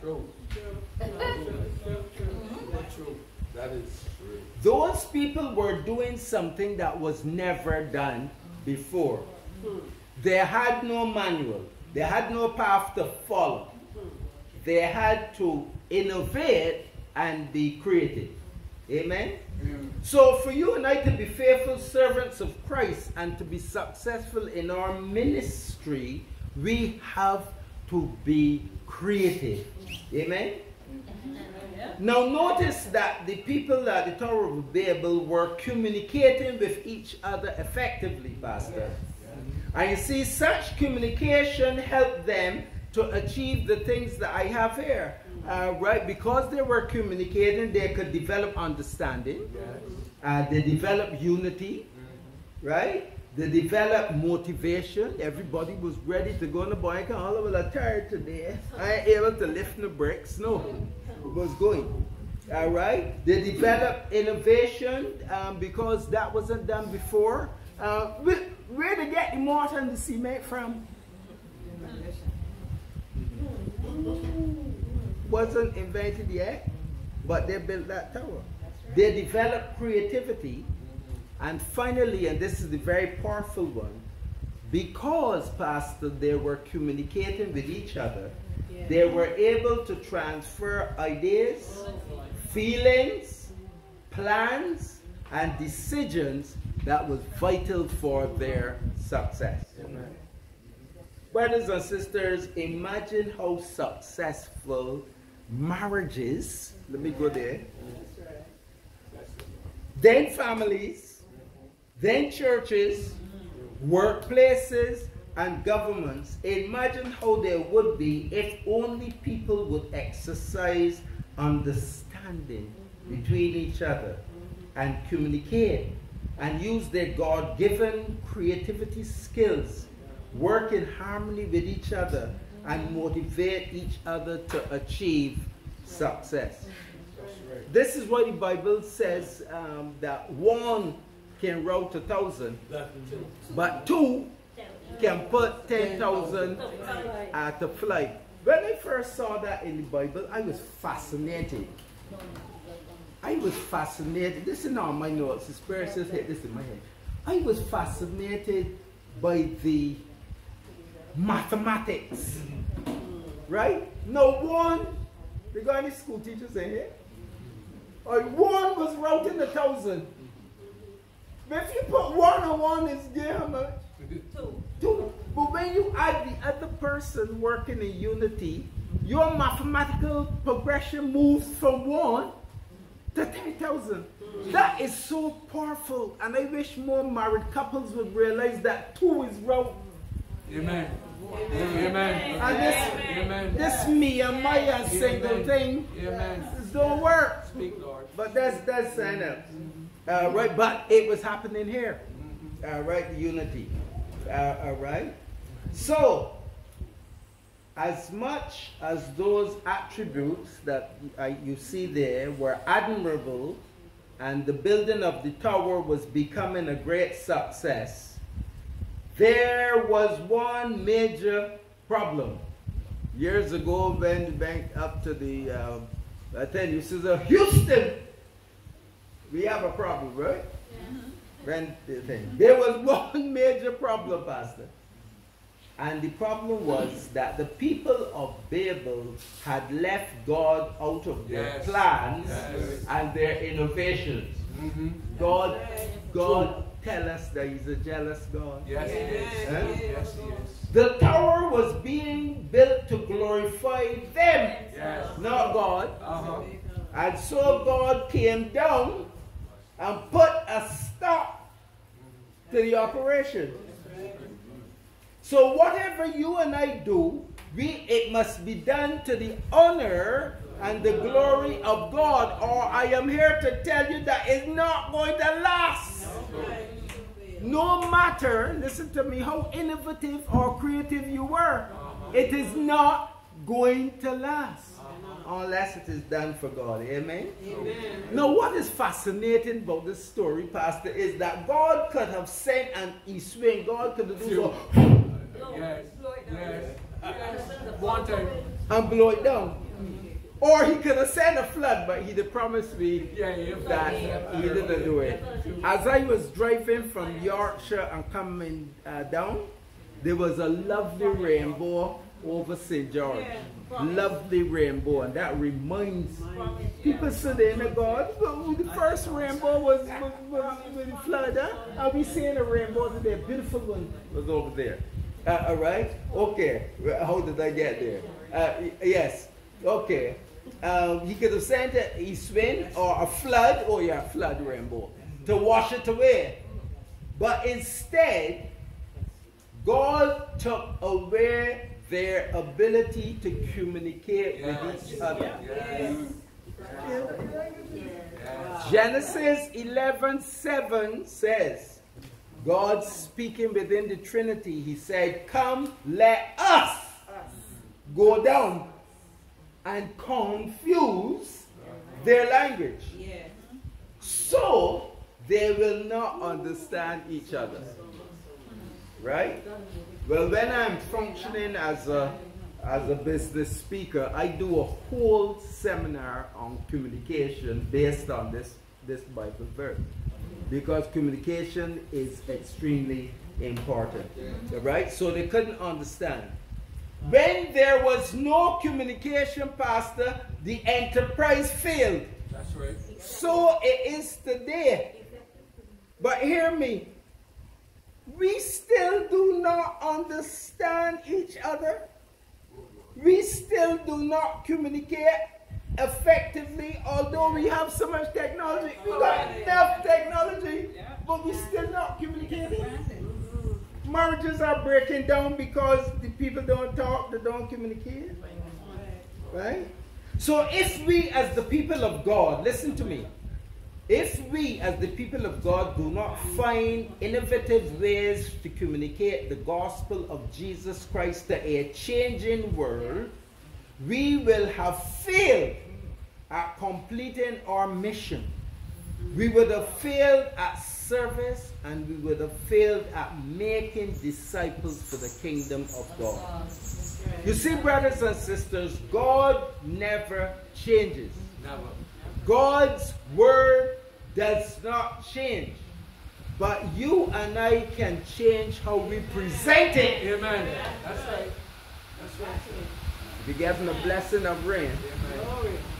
True. True. That is true. Those people were doing something that was never done before. They had no manual, they had no path to follow. They had to innovate and be creative. Amen? So, for you and I to be faithful servants of Christ and to be successful in our ministry, we have to be creative. Amen? Now, notice that the people at the Tower of Babel were communicating with each other effectively, Pastor. And you see, such communication helped them to achieve the things that I have here. Uh, right? Because they were communicating, they could develop understanding. Uh, they developed unity. Right? They developed motivation. Everybody was ready to go on the bike. All of us are tired today. I ain't able to lift the bricks. No. It was going. All right? They developed innovation um, because that wasn't done before. Uh, where, they get the mortar and the cement from? Wasn't invented yet, but they built that tower. They developed creativity, and finally, and this is the very powerful one, because, Pastor, they were communicating with each other, they were able to transfer ideas, feelings, plans, and decisions that was vital for their success. Brothers and sisters, imagine how successful marriages, let me go there, then families, then churches, workplaces, and governments. Imagine how they would be if only people would exercise understanding between each other and communicate and use their God given creativity skills, work in harmony with each other, and motivate each other to achieve success. This is why the Bible says um, that one can rout a thousand, but two can put 10,000 at a flight. When I first saw that in the Bible, I was fascinated. I was fascinated. This is not my notes. The Spirit says, hit this in my head. I was fascinated by the mathematics. Right? No one, they got any school teachers in here? Or one was routing a thousand. But if you put one on one, it's get how much? Two. Two. But when you add the other person working in unity, your mathematical progression moves from one to 10,000. Mm. That is so powerful. And I wish more married couples would realize that two is wrong. Amen. Amen. And this, Amen. this me and Maya single thing Amen. this don't work. Speak, Lord. But that's that's sign up. Uh, right, but it was happening here. Uh, right, unity. Uh, all right. So, as much as those attributes that uh, you see there were admirable, and the building of the tower was becoming a great success, there was one major problem. Years ago, when we went up to the, uh, I tell you, Sister Houston, we have a problem, right? When the thing. There was one major problem, Pastor. And the problem was that the people of Babel had left God out of their Yes. plans Yes. and their innovations. Mhm. God, God tell us that He's a jealous God. Yes, he is. Huh? Yes, he is. The tower was being built to glorify them, Yes. not God. Uh-huh. And so God came down and put a stop to the operation. So whatever you and I do, we it must be done to the honor and the glory of God. Or I am here to tell you that it's not going to last. No matter, listen to me, how innovative or creative you were, it is not going to last unless it is done for God. Amen? Now, what is fascinating about this story, Pastor, is that God could have sent an east wind. God could have done so, Yes. Yes. Yes. One time. and blow it down. Or he could have sent a flood, but he did promise me Yeah, yeah. that he didn't do it. As I was driving from Yorkshire and coming uh, down, there was a lovely rainbow over St. George. Lovely rainbow, and that reminds people say in the God, the first rainbow was, was, was with the flood, huh? Are we seeing a rainbow today? Beautiful one was over there. Uh, all right? Okay. How did I get there? Uh, yes. Okay. Um, he could have sent a east wind or a flood, or yeah, flood rainbow, to wash it away. But instead, God took away their ability to communicate with each other. Genesis 11 7 says, God speaking within the Trinity, He said, Come, let us go down and confuse their language. So they will not understand each other. Right? Well, when I'm functioning as a as a business speaker, I do a whole seminar on communication based on this this Bible verse. Because communication is extremely important. Right? So they couldn't understand. When there was no communication, Pastor, the enterprise failed. That's right. So it is today. But hear me. We still do not understand each other. We still do not communicate effectively, although we have so much technology. We got enough technology, but we still not communicating. Marriages are breaking down because the people don't talk, they don't communicate. Right? So if we as the people of God, listen to me, if we as the people of God do not find innovative ways to communicate the gospel of Jesus Christ to a changing world, we will have failed at completing our mission. We would have failed at service and we would have failed at making disciples for the kingdom of God. You see, brothers and sisters, God never changes. Never. God's word does not change. But you and I can change how we present it. Amen. That's right. That's right. Be given a blessing of rain.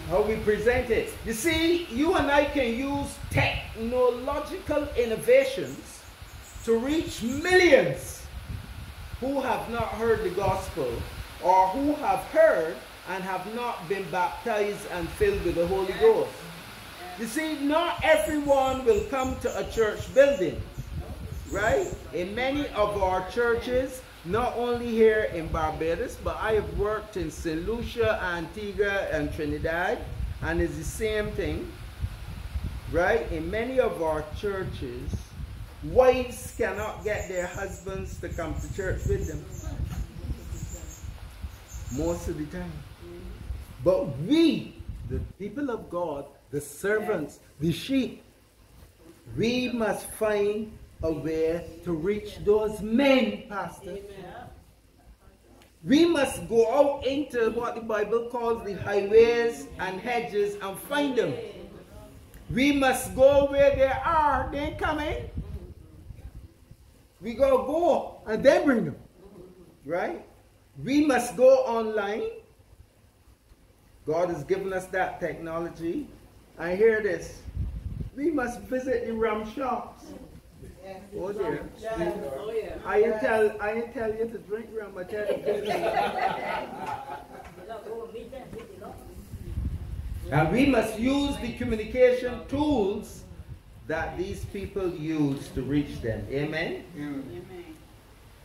How we present it. You see, you and I can use technological innovations to reach millions who have not heard the gospel or who have heard and have not been baptized and filled with the Holy Ghost. You see, not everyone will come to a church building, right? In many of our churches, not only here in Barbados, but I have worked in St. Lucia, Antigua, and Trinidad, and it's the same thing, right? In many of our churches, wives cannot get their husbands to come to church with them most of the time. But we, the people of God, the servants, the sheep, we must find a way to reach those men, Pastor. We must go out into what the Bible calls the highways and hedges and find them. We must go where they are. They ain't coming. We gotta go and then bring them. Right? We must go online. God has given us that technology. I hear this. We must visit the rum shops. Oh dear. Oh, yeah. I ain't tell I ain't tell you to drink rum, I tell you to visit. And we must use the communication tools that these people use to reach them. Amen?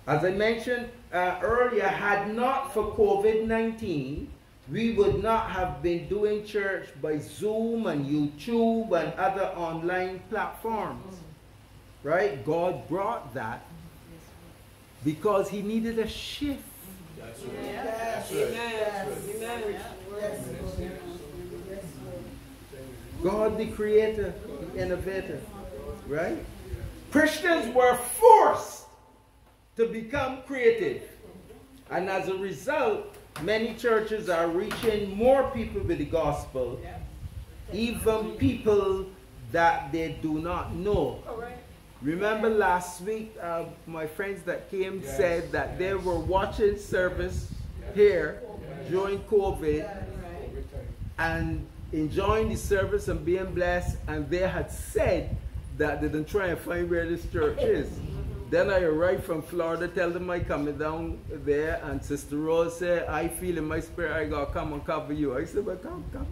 As I mentioned uh, earlier, had not for COVID 19, we would not have been doing church by Zoom and YouTube and other online platforms. Mm-hmm. Right? God brought that because He needed a shift. God, the creator, the innovator. Right? Christians were forced to become creative. And as a result, many churches are reaching more people with the gospel, even people that they do not know. Remember last week, uh, my friends that came Yes. said that they were watching service here during COVID and enjoying the service and being blessed, and they had said that they didn't try and find where this church is. Then I arrived from Florida, tell them I coming down there, and Sister Rose said, I feel in my spirit I gotta come and cover you. I said, Well, come, come.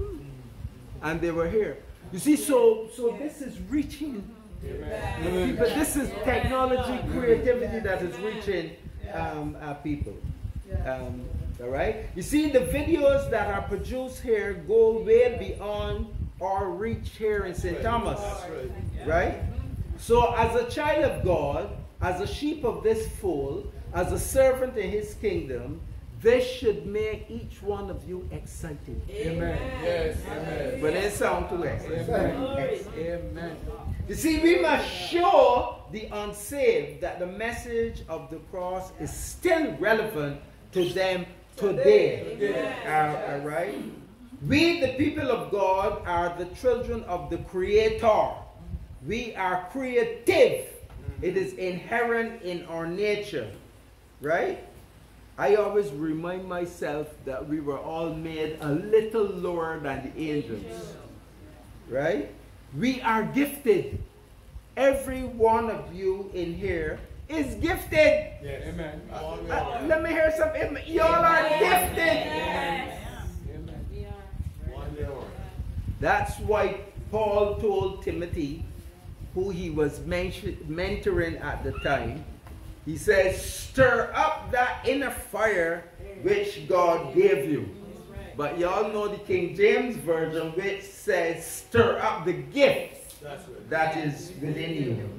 And they were here. You see, so so this is reaching people. This is technology, creativity that is reaching um, our people. Um, all right. You see, the videos that are produced here go way beyond our reach here in St. Thomas. Right. So, as a child of God, as a sheep of this fold, as a servant in His kingdom, this should make each one of you excited. Amen. Yes. Amen. But it sound too excited. Amen. You see, we must show the unsaved that the message of the cross is still relevant to them today. Uh, all right? We, the people of God, are the children of the Creator. We are creative. It is inherent in our nature. Right? I always remind myself that we were all made a little lower than the angels. Right? We are gifted. Every one of you in here is gifted. Yes. Amen. Uh, let me hear some. am- Y'all are gifted. Yes. Amen. That's why Paul told Timothy, who he was mentoring at the time, he says, Stir up that inner fire which God gave you. But y'all know the King James Version, which says, Stir up the gift that is within you.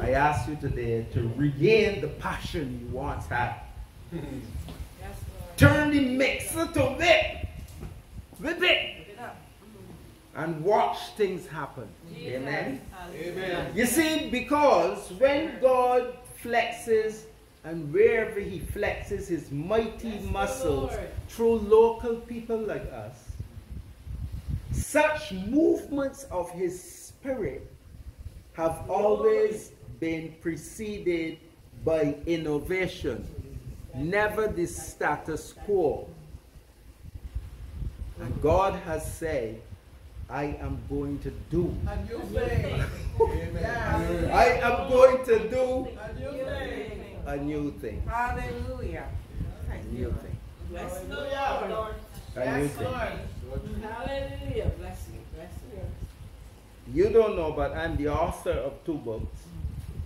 I ask you today to regain the passion you once had. Turn the mixer to whip. Whip it. And watch things happen. Amen. Amen. You see, because when God flexes and wherever He flexes His mighty muscles through local people like us, such movements of His Spirit have always been preceded by innovation, never the status quo. And God has said, I am going to do. A new thing. Amen. I am going to do A new thing. a new thing. Hallelujah. A new thing. Bless you, Hallelujah. Lord. A new Yes, thing. Hallelujah. Bless you. Bless you. You don't know, but I'm the author of two books.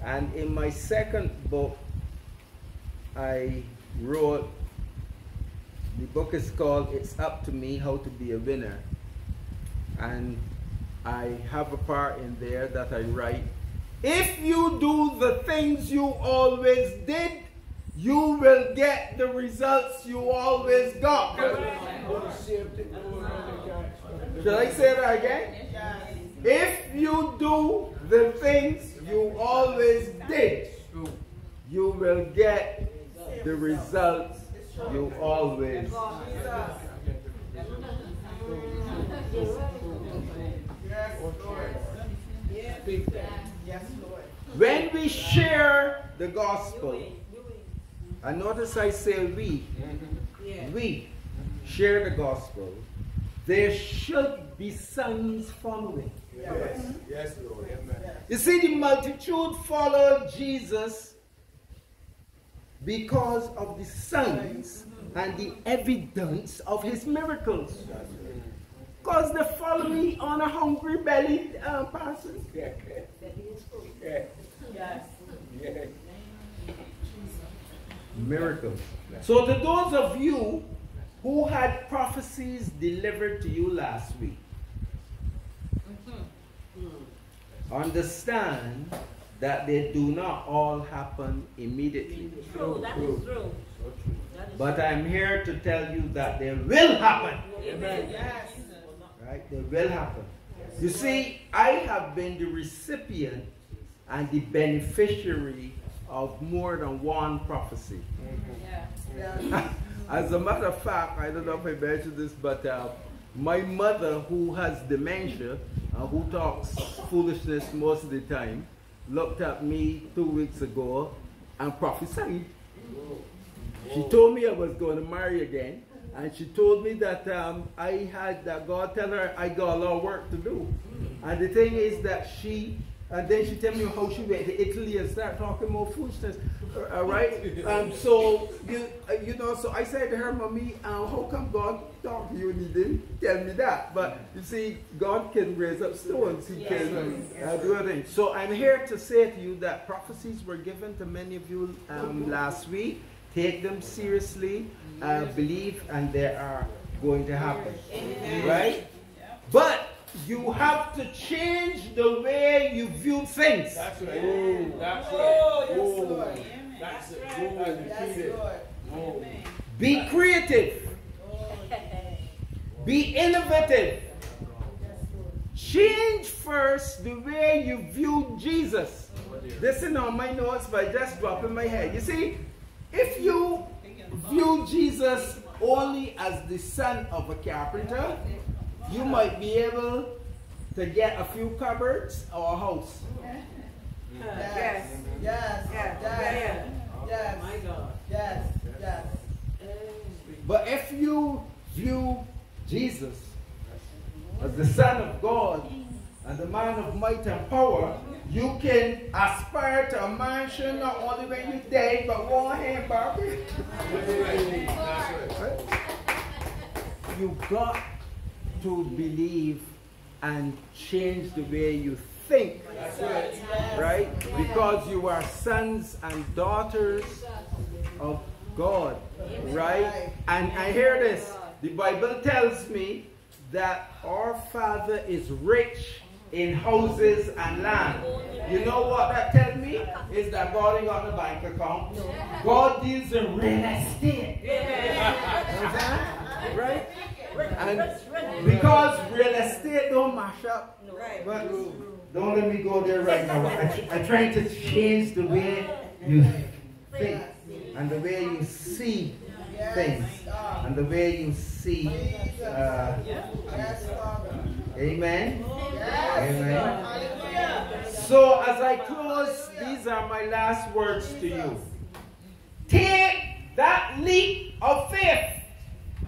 And in my second book, I wrote, the book is called It's Up to Me How to Be a Winner. And I have a part in there that I write If you do the things you always did, you will get the results you always got. Shall I say that again? If you do the things you always did, you will get the results you always. Yes, Lord. Yes, Lord. When we share the gospel, and notice I say we, we share the gospel, there should be signs following. Yes. Yes, Lord. Amen. You see, the multitude followed Jesus because of the signs and the evidence of his miracles. Because they follow me on a hungry belly, uh, person. Yeah. Yeah. Yes. Yeah. Miracles. So, to those of you who had prophecies delivered to you last week, understand that they do not all happen immediately. True. That is true. That is But I'm here to tell you that they will happen. Amen. Yes. Right? They will happen. You see, I have been the recipient and the beneficiary of more than one prophecy. As a matter of fact, I don't know if I mentioned this, but uh, my mother, who has dementia, uh, who talks foolishness most of the time, looked at me two weeks ago and prophesied. She told me I was going to marry again, and she told me that um, I had that God tell her I got a lot of work to do. And the thing is that she, and then she tell me how she went to Italy and start talking more foolishness. Uh, all right. Um, so you uh, you know, so I said to her, "Mommy, uh, how come God talk to you and He didn't tell me that?" But you see, God can raise up stones. He can uh, do anything. So I'm here to say to you that prophecies were given to many of you um, last week. Take them seriously. Uh, believe, and they are going to happen. Right? But you have to change the way you view things. That's right. Oh. That's Oh, right. yes, Oh. Lord. That's it. That's Oh, right. you Yes, it. Lord. Oh. Be creative. Be innovative. Change first the way you view Jesus. This is on my notes, but just dropping my head. You see, if you view Jesus only as the son of a carpenter, you might be able to get a few cupboards or a house. Yes. Yes. Yes. Yes. Yes. My God. Yes. Yes. But if you view Jesus as the Son of God and the man of might and power, you can aspire to a mansion not only when you're dead, but one hand, Barbie. You got to believe and change the way you think, right? Because you are sons and daughters of God, right? And I hear this. The Bible tells me that our Father is rich in houses and land. You know what that tells me? Is that God ain't got no bank account. God deals in real estate. Understand? Right? And because real estate don't mash up, Right. but don't let me go there right now. I, I'm trying to change the way you think and the way you see things and the way you see. Uh, Yes, Father. Amen. Yes. Amen. So as I close, these are my last words to you. Take that leap of faith.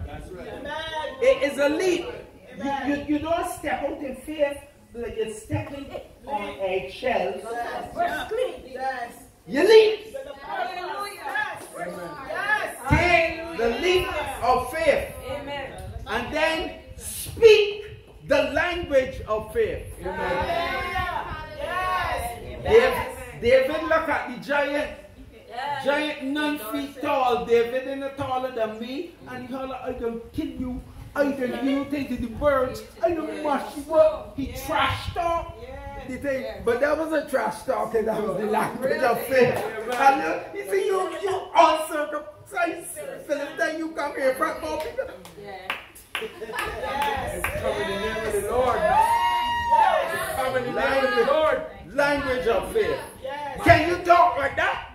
That's right. It is a leap. You, you, you don't step out in faith like you're stepping on eggshells. Yes. Yes. You leap. Hallelujah. Yes. Take the leap of faith Amen. and then speak the language of faith. Yes. David, David look at the giant, Yes. giant nine feet tall. David ain't taller than me, and he holler, I can kill you. I to the birds. I can mash you up. He trash talk. The thing, but that was a trash talk, and that was the language of faith. And uh, you see, you you uncircumcised Philistine, you come here from more people. Language. Can you talk like that?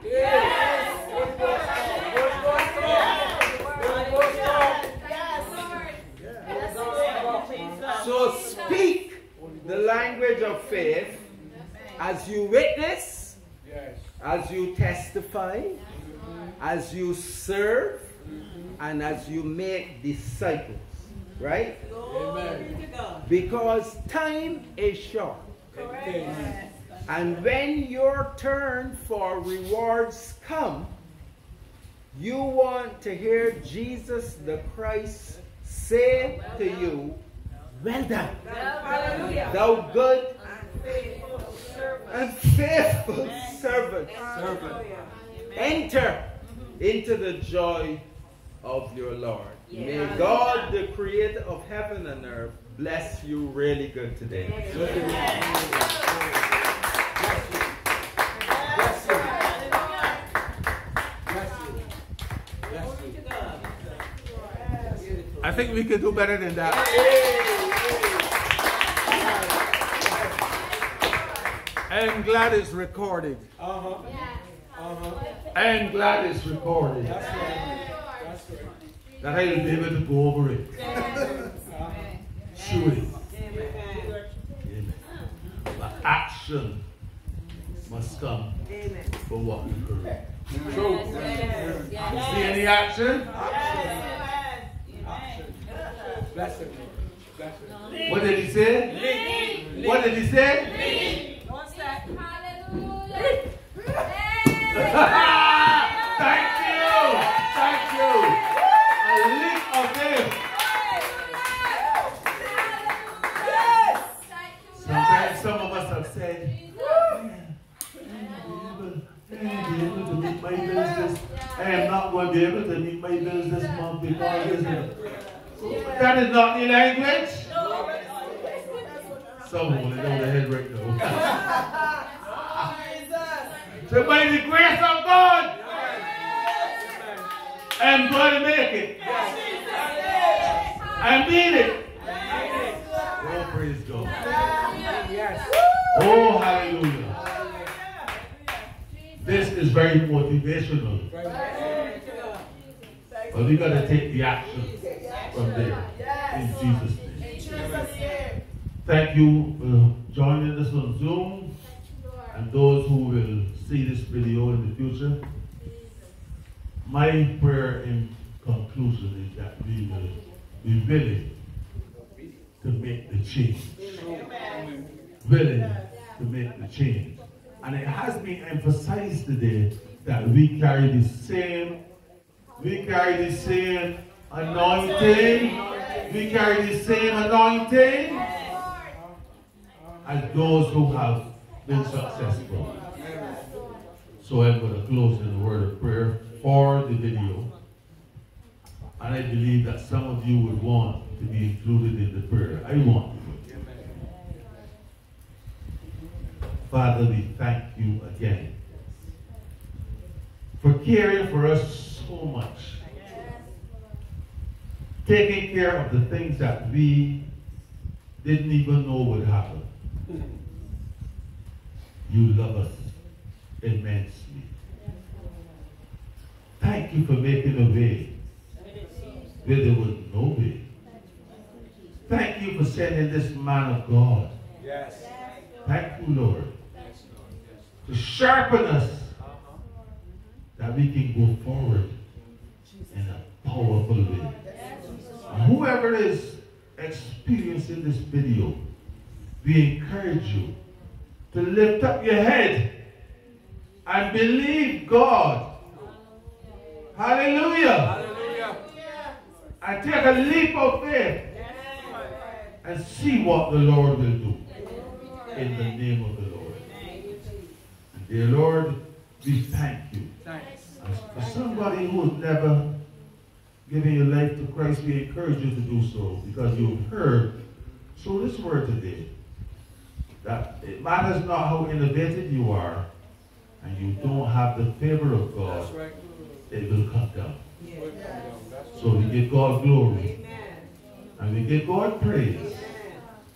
So speak the language of faith as you witness, as you testify, as you serve, and as you make disciples. Right? Amen. Because time is short. Amen. And when your turn for rewards come, you want to hear Jesus the Christ say to you, Well done, Hallelujah. thou good and faithful servant. Servant. Enter into the joy of your Lord. May God, the creator of heaven and earth, bless you really good today. I think we could do better than that. I'm glad it's recorded. Uh-huh. Uh-huh. I'm glad it's recorded. That's right. That's right. That I'll be able to go over it. Surely. Amen. But action must come for what we heard. True. See any action? Bless him. Bless him. What did he say? What did he say? Thank you. Be able to meet my bills. I am not going to be able to meet my bills this month because this is. That is not the language. Some hold it on the head right now. so by the grace of God, I'm going to make it. I mean it. Oh, praise God. Oh, hallelujah. This is very motivational. But we got to take the action from there. In Jesus' name. Thank you for joining us on Zoom and those who will see this video in the future. My prayer in conclusion is that we will be willing to make the change. Willing to make the change. And it has been emphasized today that we carry the same, we carry the same anointing. We carry the same anointing as those who have been successful. So I'm going to close in a word of prayer for the video. And I believe that some of you would want to be included in the prayer. I want you. Father, we thank you again for caring for us so much. Taking care of the things that we didn't even know would happen. You love us immensely. Thank you for making a way where there was no way. Thank you for sending this man of God. Yes. Thank you, Lord, to sharpen us that we can go forward in a powerful way. And whoever is experiencing this video, we encourage you to lift up your head and believe God. Hallelujah. Hallelujah. And take a leap of faith and see what the Lord will do in the name of the Lord. Dear Lord, we thank you. Thanks. For somebody who has never given your life to Christ, we encourage you to do so because you've heard through this word today that it matters not how innovative you are and you don't have the favor of God, right. it will come down. Will come down. That's So we give God glory and we give God praise.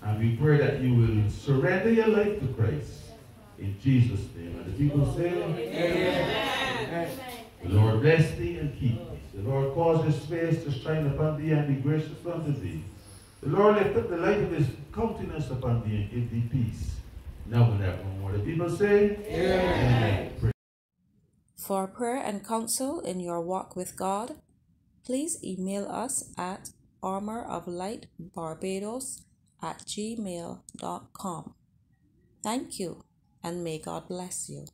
And we pray that you will surrender your life to Christ in Jesus' name. And the people say, Amen. The Lord bless thee and keep thee. The Lord cause his face to shine upon thee and be gracious unto thee. The Lord lift up the light of his countenance upon thee and give thee peace. Now and evermore. The people say, Amen. Praise For prayer and counsel in your walk with God, please email us at armoroflightbarbados at gmail.com. Thank you, and may God bless you.